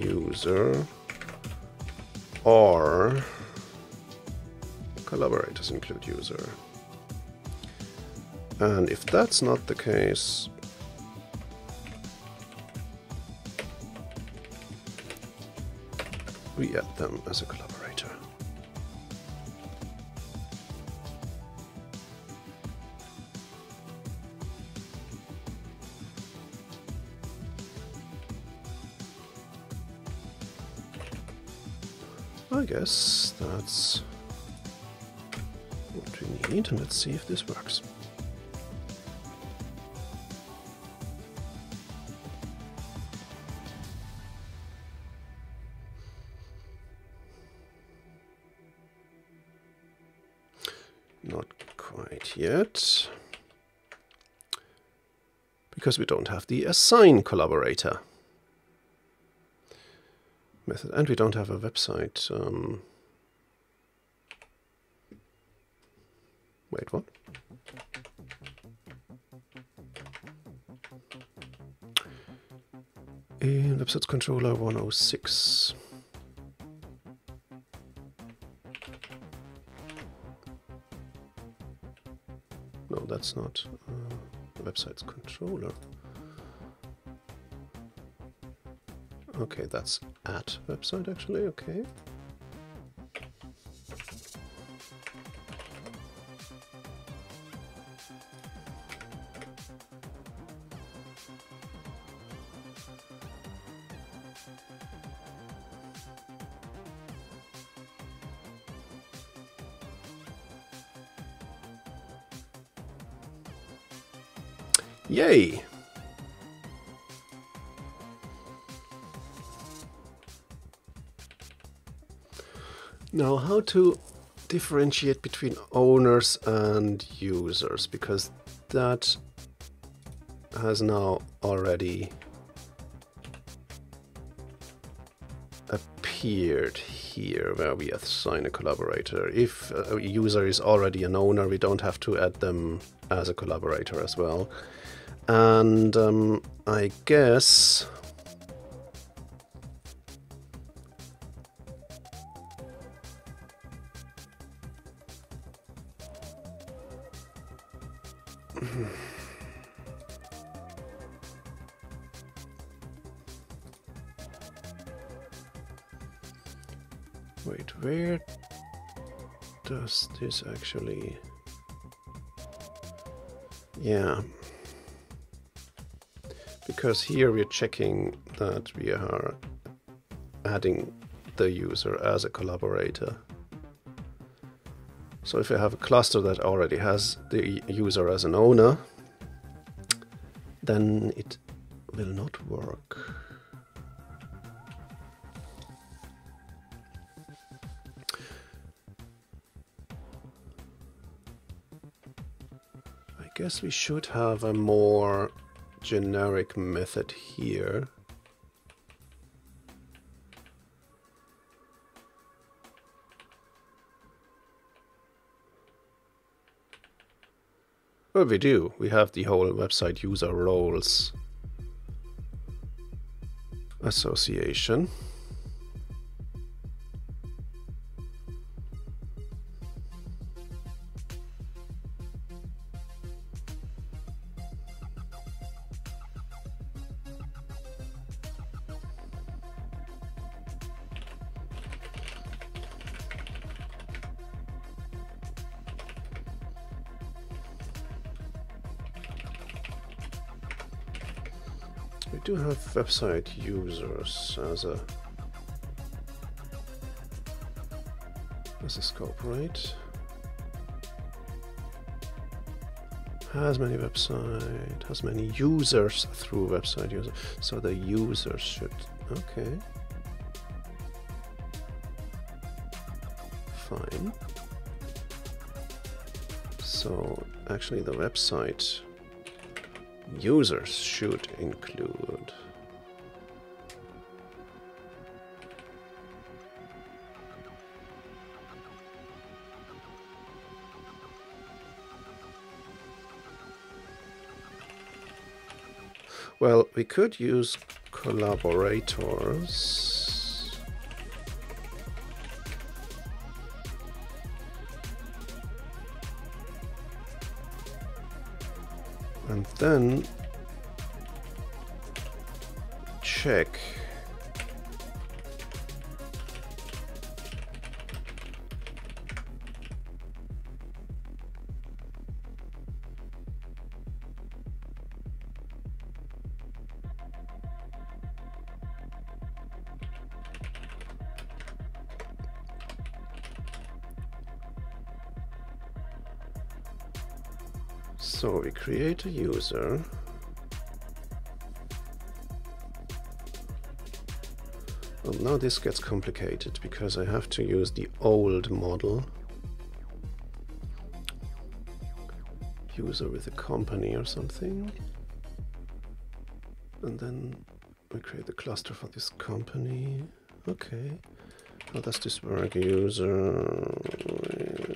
user or collaborators include user. And if that's not the case, we add them as a collaborator. I guess that's what we need, and let's see if this works. Because we don't have the assign collaborator method, and we don't have a website. Um, wait, what? In websites controller 106. Not uh, websites controller. Okay, that's at website actually, okay. To differentiate between owners and users, because that has now already appeared here where we assign a collaborator. If a user is already an owner, we don't have to add them as a collaborator as well. And um, I guess this actually... Yeah. Because here we're checking that we are adding the user as a collaborator. So if I have a cluster that already has the user as an owner, then it will not work. Guess we should have a more generic method here. Well, we do. We have the whole website user roles association. Website users as a as a scope, right? Has many website, has many users through website user. So the users should okay. Fine. So actually the website users should include we could use collaborators. And then check a user. Well, now this gets complicated because I have to use the old model. User with a company or something. And then we create the cluster for this company. Okay. How does this work? User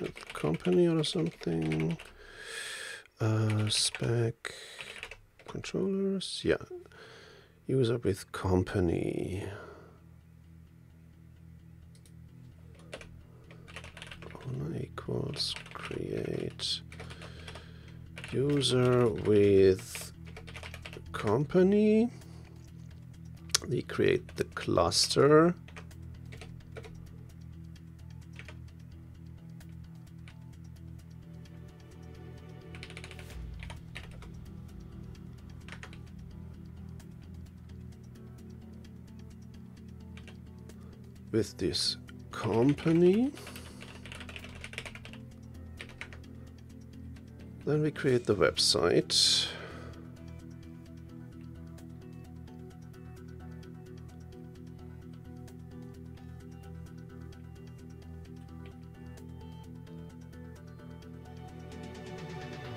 with company or something? Uh, spec controllers, yeah. User with company. Equals create user with company. We create the cluster. With this company. Then we create the website.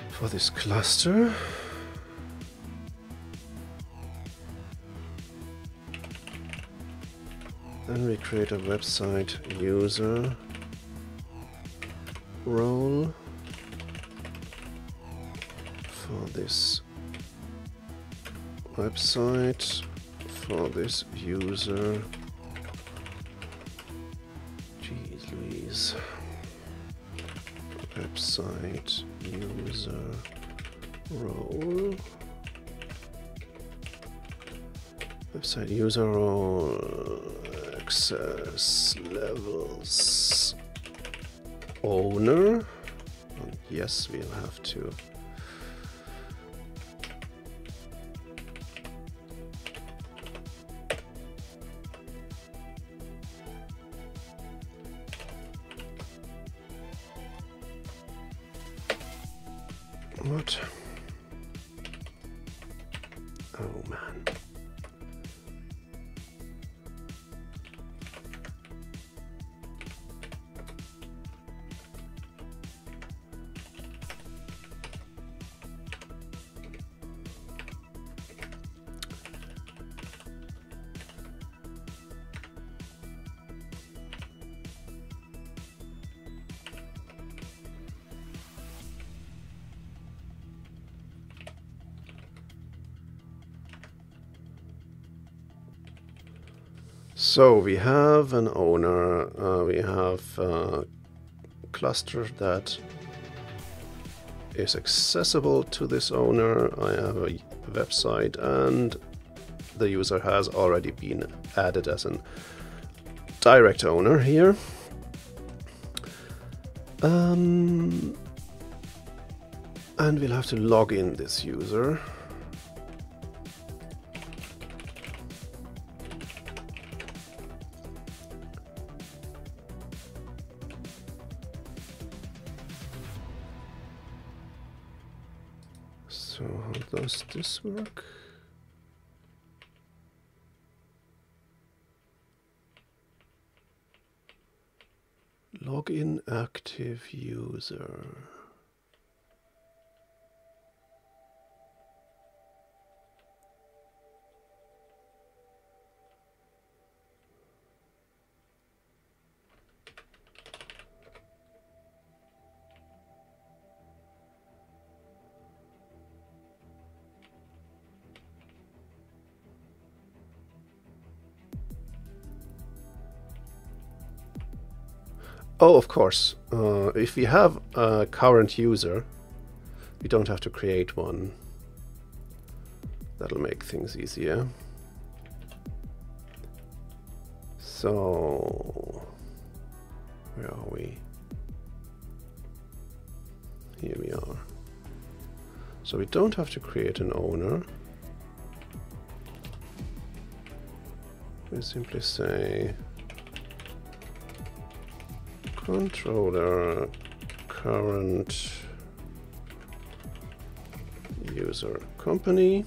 For this cluster. We create a website user role for this website for this user. Jeez Louise. Website user role. Website user role access levels owner. Yes, we'll have to So we have an owner, uh, we have a cluster that is accessible to this owner. I have a website and the user has already been added as an direct owner here. Um, and we'll have to log in this user. User. Oh, of course. Uh, if we have a current user, we don't have to create one. That'll make things easier. So, where are we? Here we are. So we don't have to create an owner. We simply say controller current user company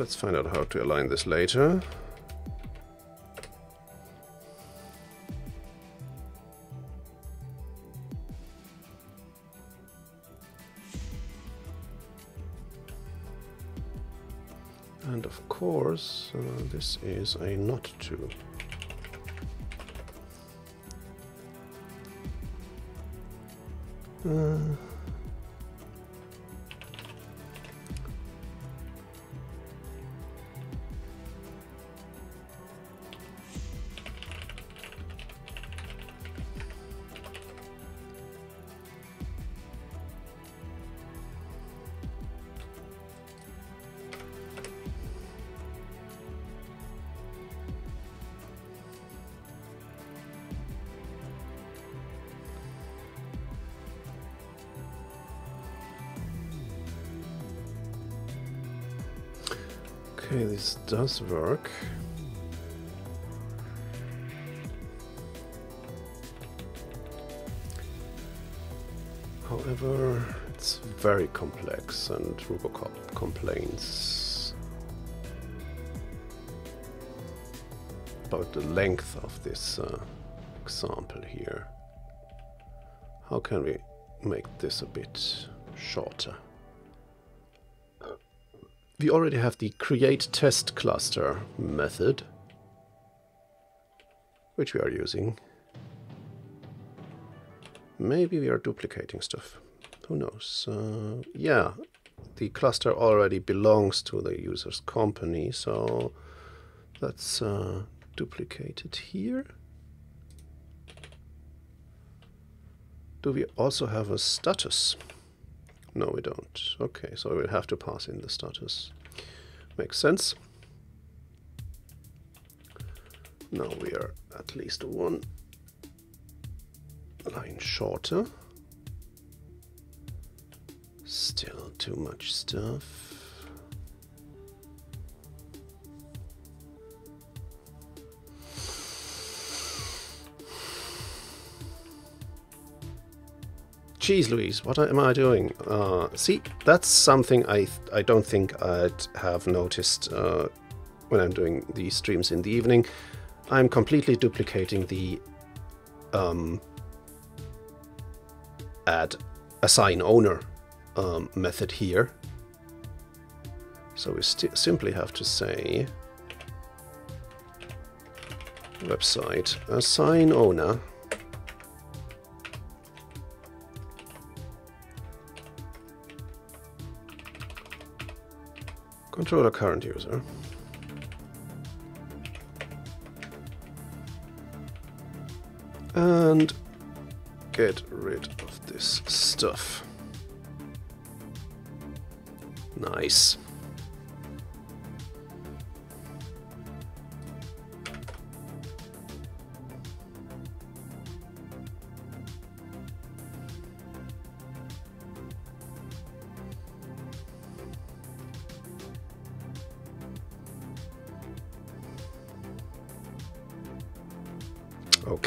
Let's find out how to align this later. And of course, uh, this is a not to. Uh, does work. However, it's very complex and Rubocop complains about the length of this uh, example here. How can we make this a bit shorter? We already have the create test cluster method, which we are using. Maybe we are duplicating stuff. Who knows? Uh, yeah, the cluster already belongs to the user's company, so let's uh, duplicate it here. Do we also have a status? No, we don't. Okay, so we'll have to pass in the status. Makes sense. Now we are at least one line shorter. Still too much stuff. Jeez Louise, what am I doing? Uh, see, that's something I, I don't think I'd have noticed uh, when I'm doing these streams in the evening. I'm completely duplicating the um, add assign owner um, method here. So we simply have to say website assign owner Controller current user. And get rid of this stuff. Nice.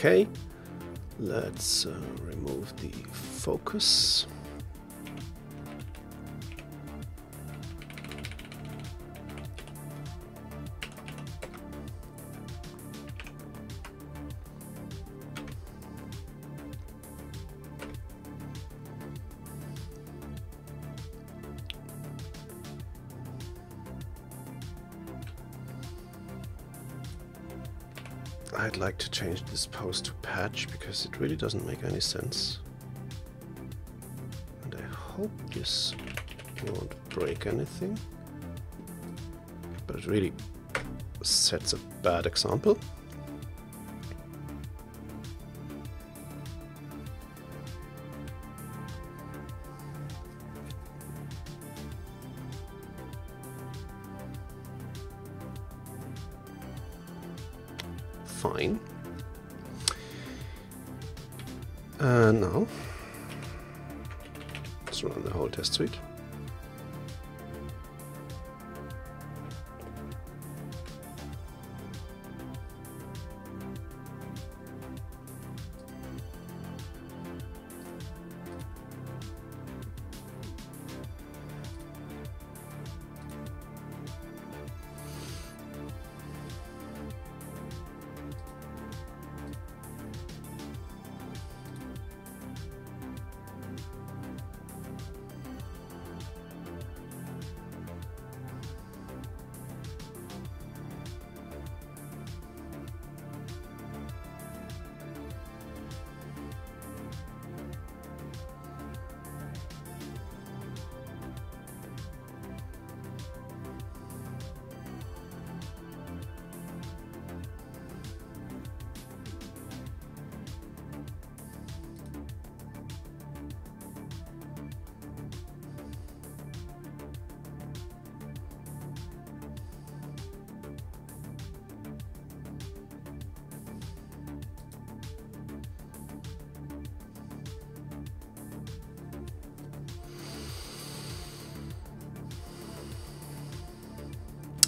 Okay, let's uh, remove the focus. Like to change this post to patch because it really doesn't make any sense. And I hope this won't break anything. But it really sets a bad example.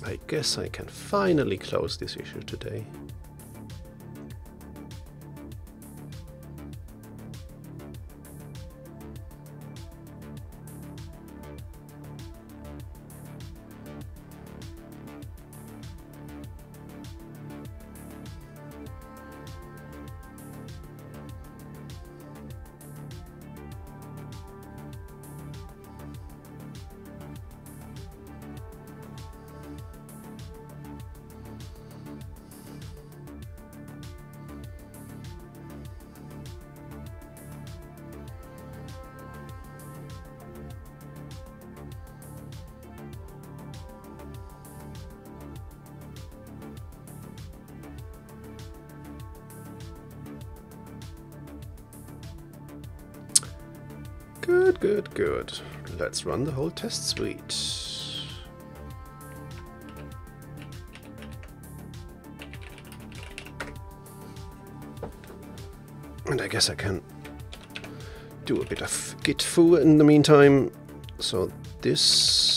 I guess I can finally close this issue today. Let's run the whole test suite. And I guess I can do a bit of git fu in the meantime. So this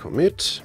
commit.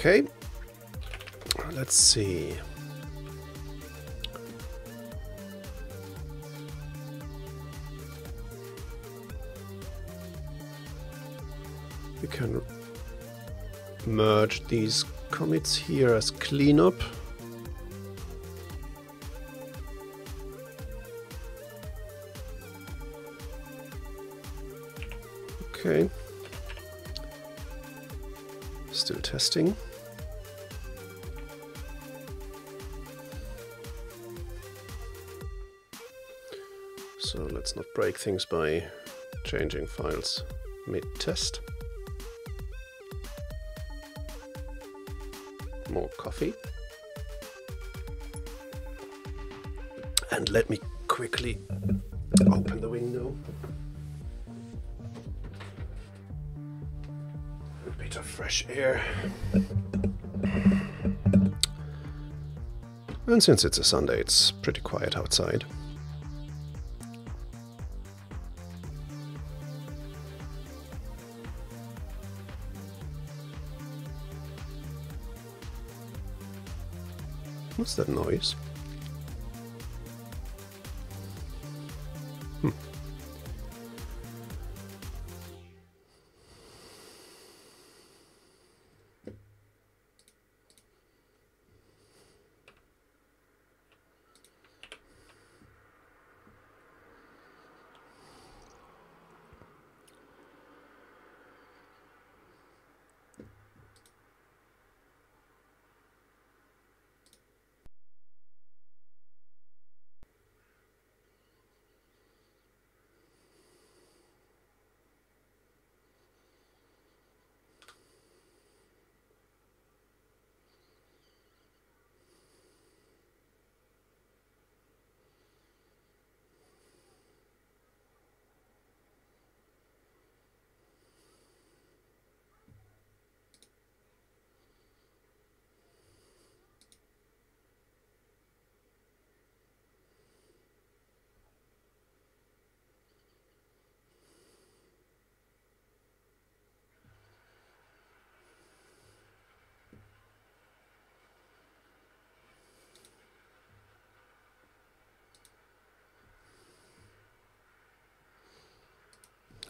Okay. Let's see. We can merge these commits here as cleanup. Okay. Still testing. So let's not break things by changing files mid-test. More coffee. And let me quickly open the window. A bit of fresh air. And since it's a Sunday, it's pretty quiet outside. That noise?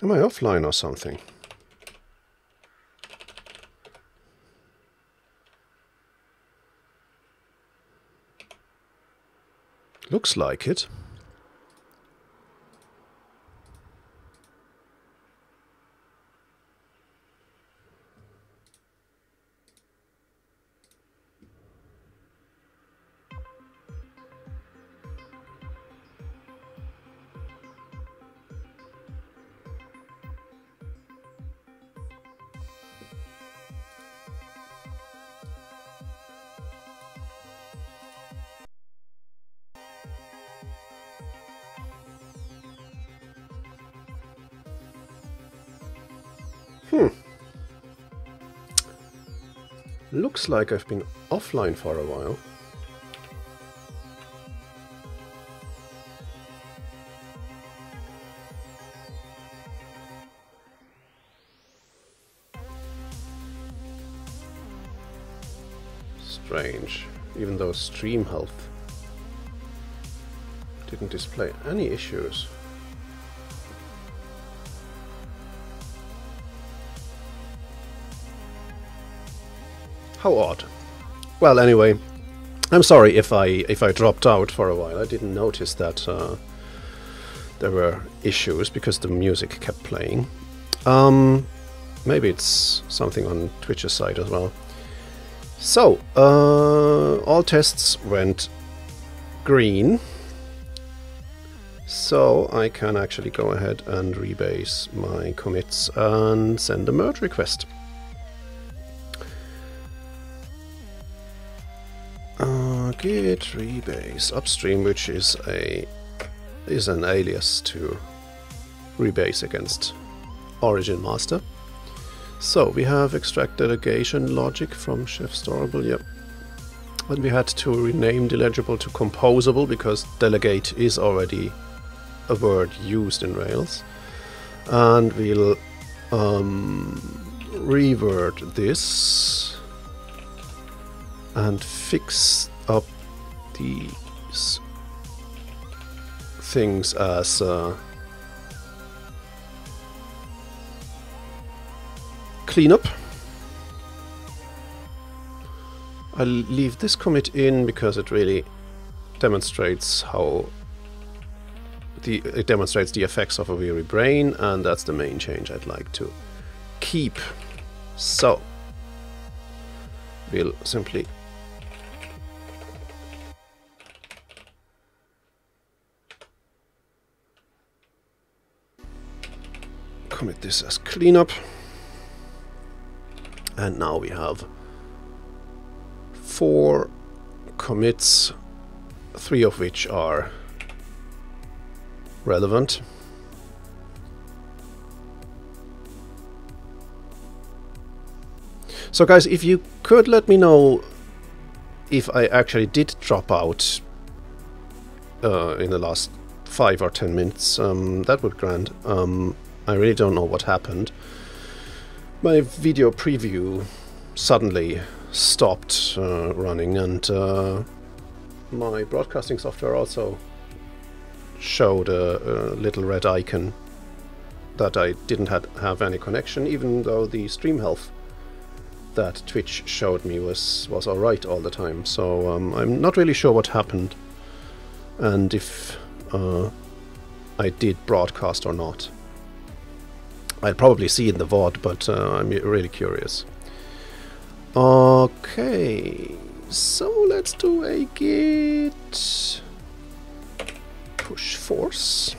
Am I offline or something? Looks like it. Looks like I've been offline for a while. Strange, even though stream health didn't display any issues. How odd. Well, anyway, I'm sorry if I if I dropped out for a while. I didn't notice that uh, there were issues because the music kept playing. Um, maybe it's something on Twitch's side as well. So, uh, all tests went green. So I can actually go ahead and rebase my commits and send a merge request. Git rebase upstream, which is a is an alias to rebase against origin master. So we have extract delegation logic from chef storable, yep. And we had to rename delegible to composable because delegate is already a word used in Rails. And we'll um, reword this and fix up these things as uh, cleanup. I'll leave this commit in because it really demonstrates how the it demonstrates the effects of a weary brain and that's the main change I'd like to keep. So we'll simply commit this as cleanup and now we have four commits three of which are relevant. So guys, if you could let me know if I actually did drop out uh, in the last five or ten minutes, um, that would grant. Um, I really don't know what happened. My video preview suddenly stopped uh, running and uh, my broadcasting software also showed a, a, little red icon that I didn't have, have any connection, even though the stream health that Twitch showed me was, was alright all the time. So um, I'm not really sure what happened and if uh, I did broadcast or not. I'll probably see in the VOD, but uh, I'm really curious. Okay, so let's do a git push force.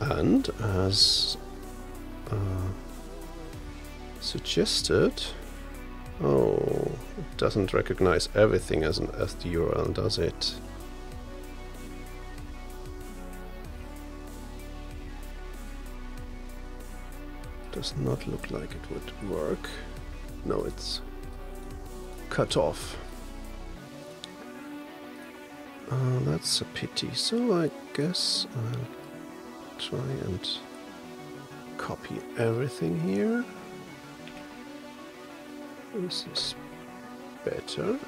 And as uh, suggested, oh, it doesn't recognize everything as, an, as the URL, does it? Does not look like it would work. No, it's cut off. Uh, that's a pity. So I guess I'll try and copy everything here. This is better.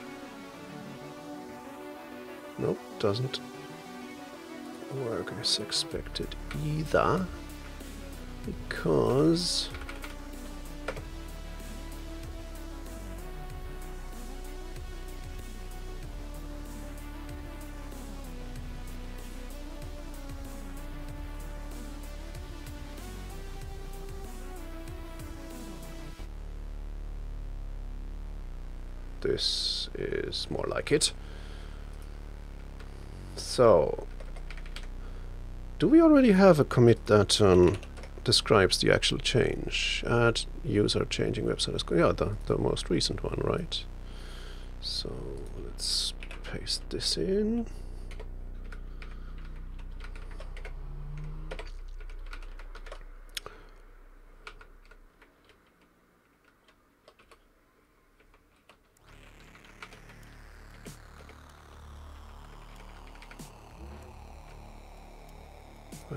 Nope, doesn't work as expected either. Because this is more like it. So, do we already have a commit that um, describes the actual change? Add user changing website. Yeah, the, the most recent one, right? So, let's paste this in.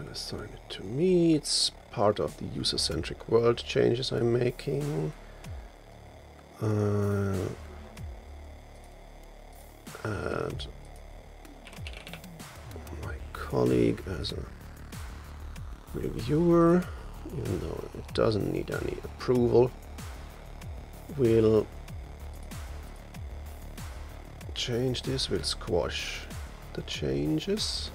Assign it to me. It's part of the user-centric world changes I'm making. Uh, add my colleague as a reviewer, even though it doesn't need any approval. We'll change this, we'll squash the changes.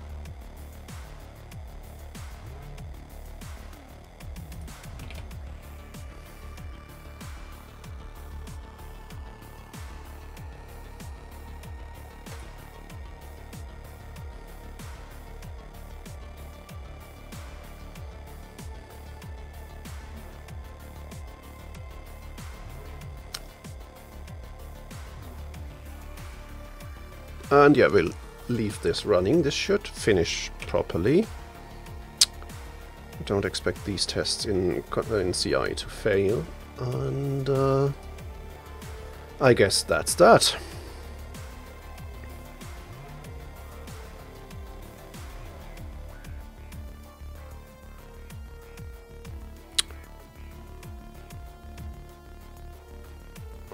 And yeah, we'll leave this running. This should finish properly. Don't expect these tests in, in CI to fail. And uh, I guess that's that.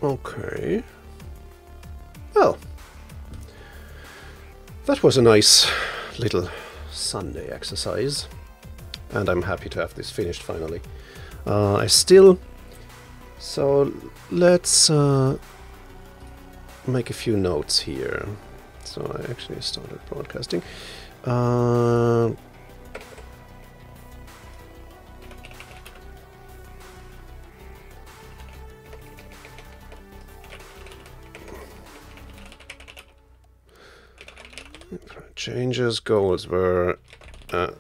Okay. That was a nice little Sunday exercise, and I'm happy to have this finished finally. Uh, I still. So let's uh, make a few notes here. So I actually started broadcasting. Uh, changes goals were uh,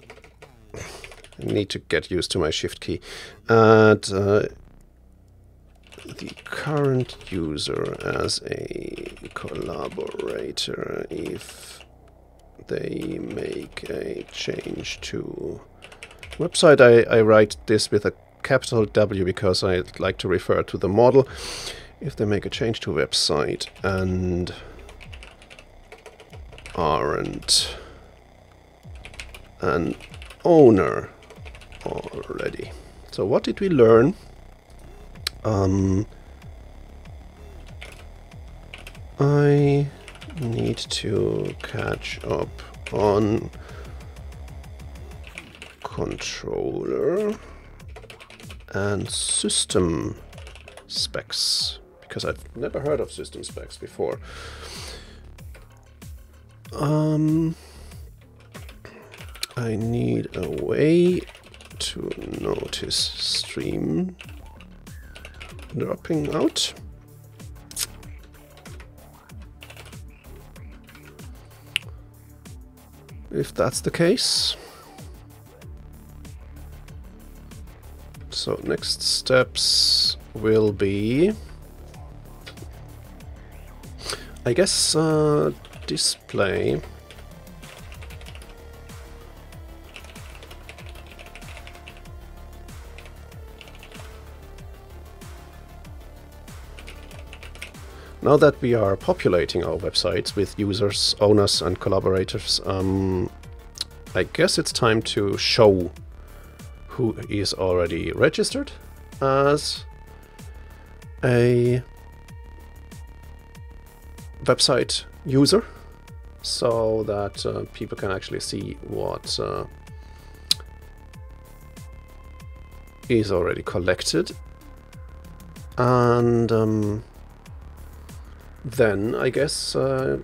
I need to get used to my shift key. And uh, the current user as a collaborator if they make a change to website I, I write this with a capital W because I like to refer to the model. If they make a change to website and aren't an owner already. So what did we learn? Um, I need to catch up on controller and system specs because I've never heard of system specs before. Um, I need a way to notice stream dropping out. If that's the case. So next steps will be I guess uh, display. Now that we are populating our websites with users, owners and collaborators, um, I guess it's time to show who is already registered as a website user so that uh, people can actually see what uh, is already collected and um, then I guess uh,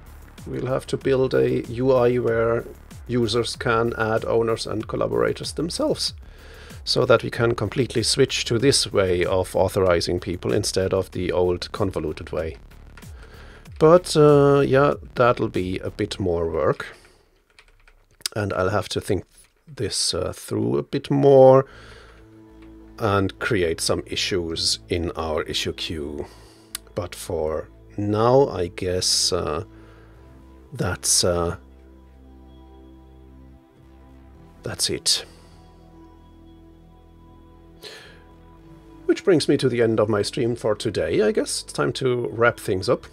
we'll have to build a UI where users can add owners and collaborators themselves so that we can completely switch to this way of authorizing people instead of the old convoluted way. But uh, yeah, that'll be a bit more work. And I'll have to think this uh, through a bit more and create some issues in our issue queue. But for now, I guess uh, that's uh, that's it. Which brings me to the end of my stream for today. I guess it's time to wrap things up.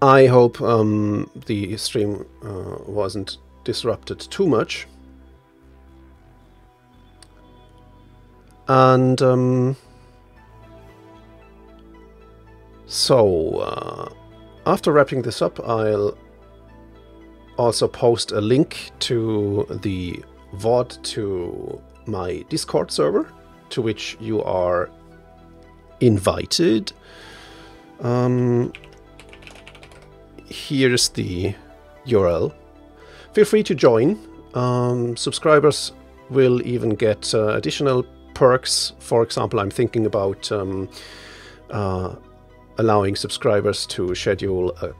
I hope um, the stream uh, wasn't disrupted too much. And um, so, uh, after wrapping this up, I'll also post a link to the VOD to my Discord server, to which you are invited. Um, here's the URL. Feel free to join. Um, subscribers will even get uh, additional perks. For example, I'm thinking about um, uh, allowing subscribers to schedule a,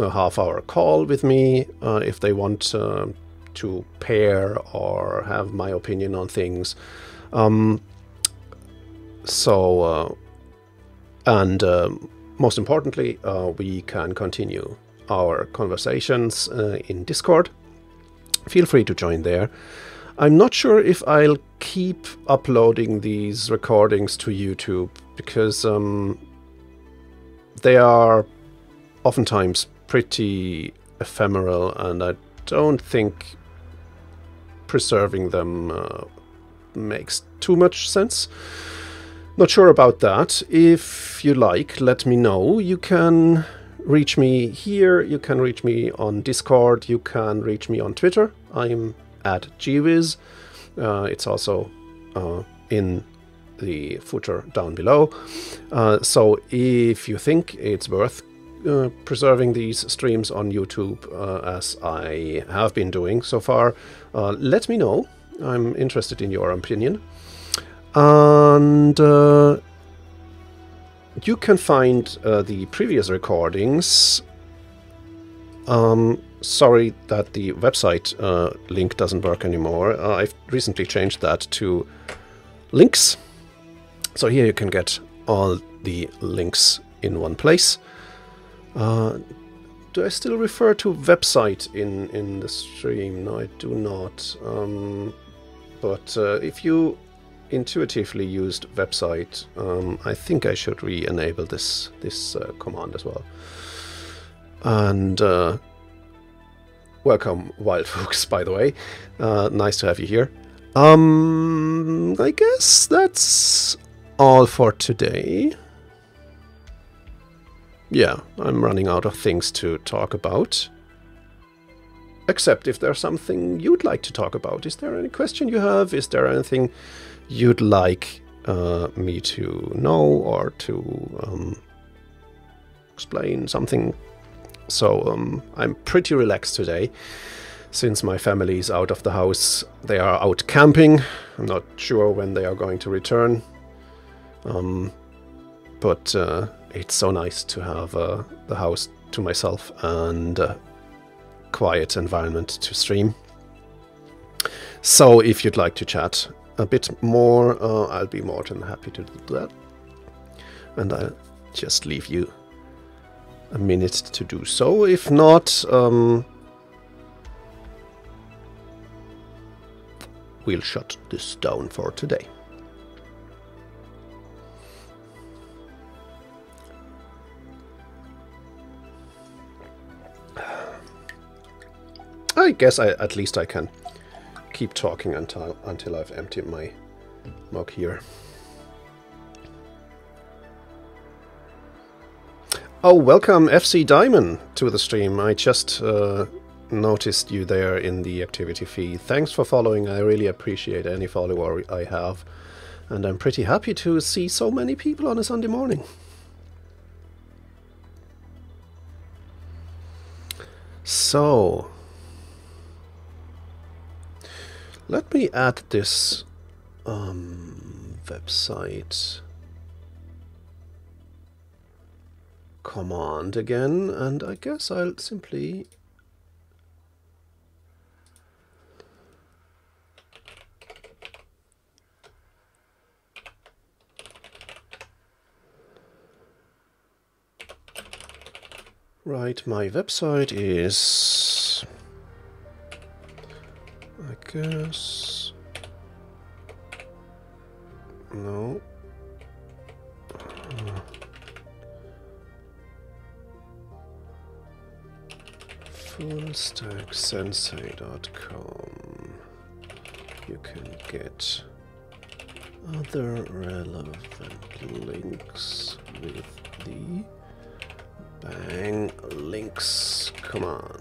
a half hour call with me uh, if they want uh, to pair or have my opinion on things. Um, so, uh, and um, most importantly, uh, we can continue our conversations uh, in Discord. Feel free to join there. I'm not sure if I'll keep uploading these recordings to YouTube because um, they are oftentimes pretty ephemeral, and I don't think preserving them uh, makes too much sense. Not sure about that. If you like, let me know. You can reach me here, you can reach me on Discord, you can reach me on Twitter. I'm at geewiz. Uh, it's also uh, in the footer down below. Uh, so if you think it's worth uh, preserving these streams on YouTube, uh, as I have been doing so far, uh, let me know. I'm interested in your opinion. And uh, you can find uh, the previous recordings. Um, sorry that the website link doesn't work anymore. I've recently changed that to links so here you can get all the links in one place. Uh, do I still refer to website in, in the stream? No, I do not. Um, but uh, if you intuitively used website, um, I think I should re-enable this this uh, command as well. And uh, welcome, Wild (laughs) Folks, by the way. Uh, nice to have you here. Um, I guess that's all for today. Yeah, I'm running out of things to talk about. Except if there's something you'd like to talk about. Is there any question you have? Is there anything you'd like uh, me to know or to um, explain something? So um, I'm pretty relaxed today. Since my family is out of the house, they are out camping. I'm not sure when they are going to return. Um, but uh, it's so nice to have uh, the house to myself and a quiet environment to stream. So if you'd like to chat a bit more, uh, I'll be more than happy to do that. And I'll just leave you a minute to do so. If not, um, we'll shut this down for today. I guess I, at least I can keep talking until until I've emptied my mug here. Oh, welcome FC Diamond to the stream. I just uh, noticed you there in the activity feed. Thanks for following. I really appreciate any follower I have. And I'm pretty happy to see so many people on a Sunday morning. So, let me add this um, website command again, and I guess I'll simply Right, my website is I guess... No. Fullstacksensei.com You can get other relevant links with the bang links command.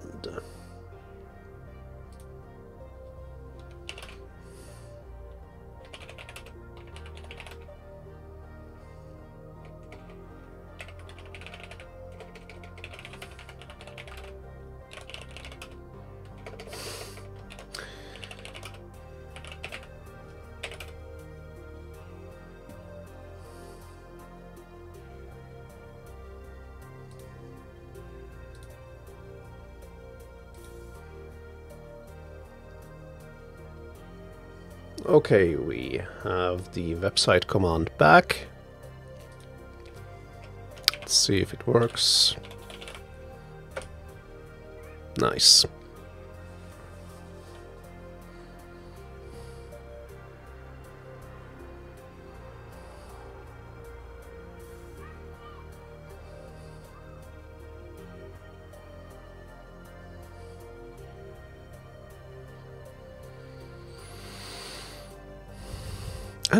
Okay, we have the website command back. Let's see if it works. Nice.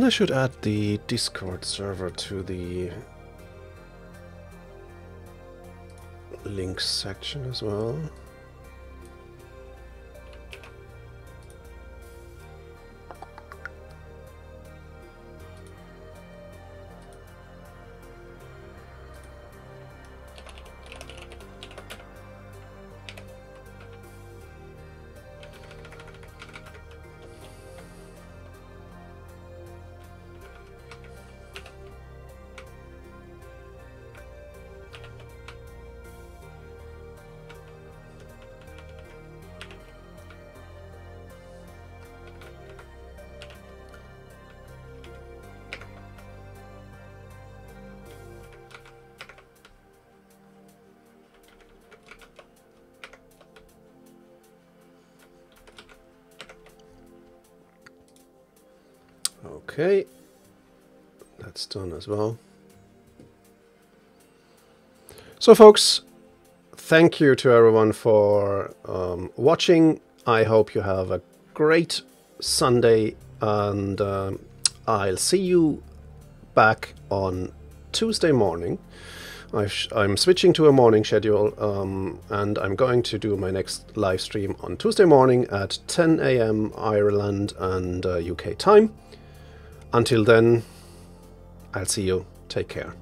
I should add the Discord server to the links section as well. As well. So folks, thank you to everyone for um, watching. I hope you have a great Sunday and um, I'll see you back on Tuesday morning. i am switching to a morning schedule um, and I'm going to do my next live stream on Tuesday morning at 10 a.m. Ireland and uh, UK time. Until then, I'll see you. Take care.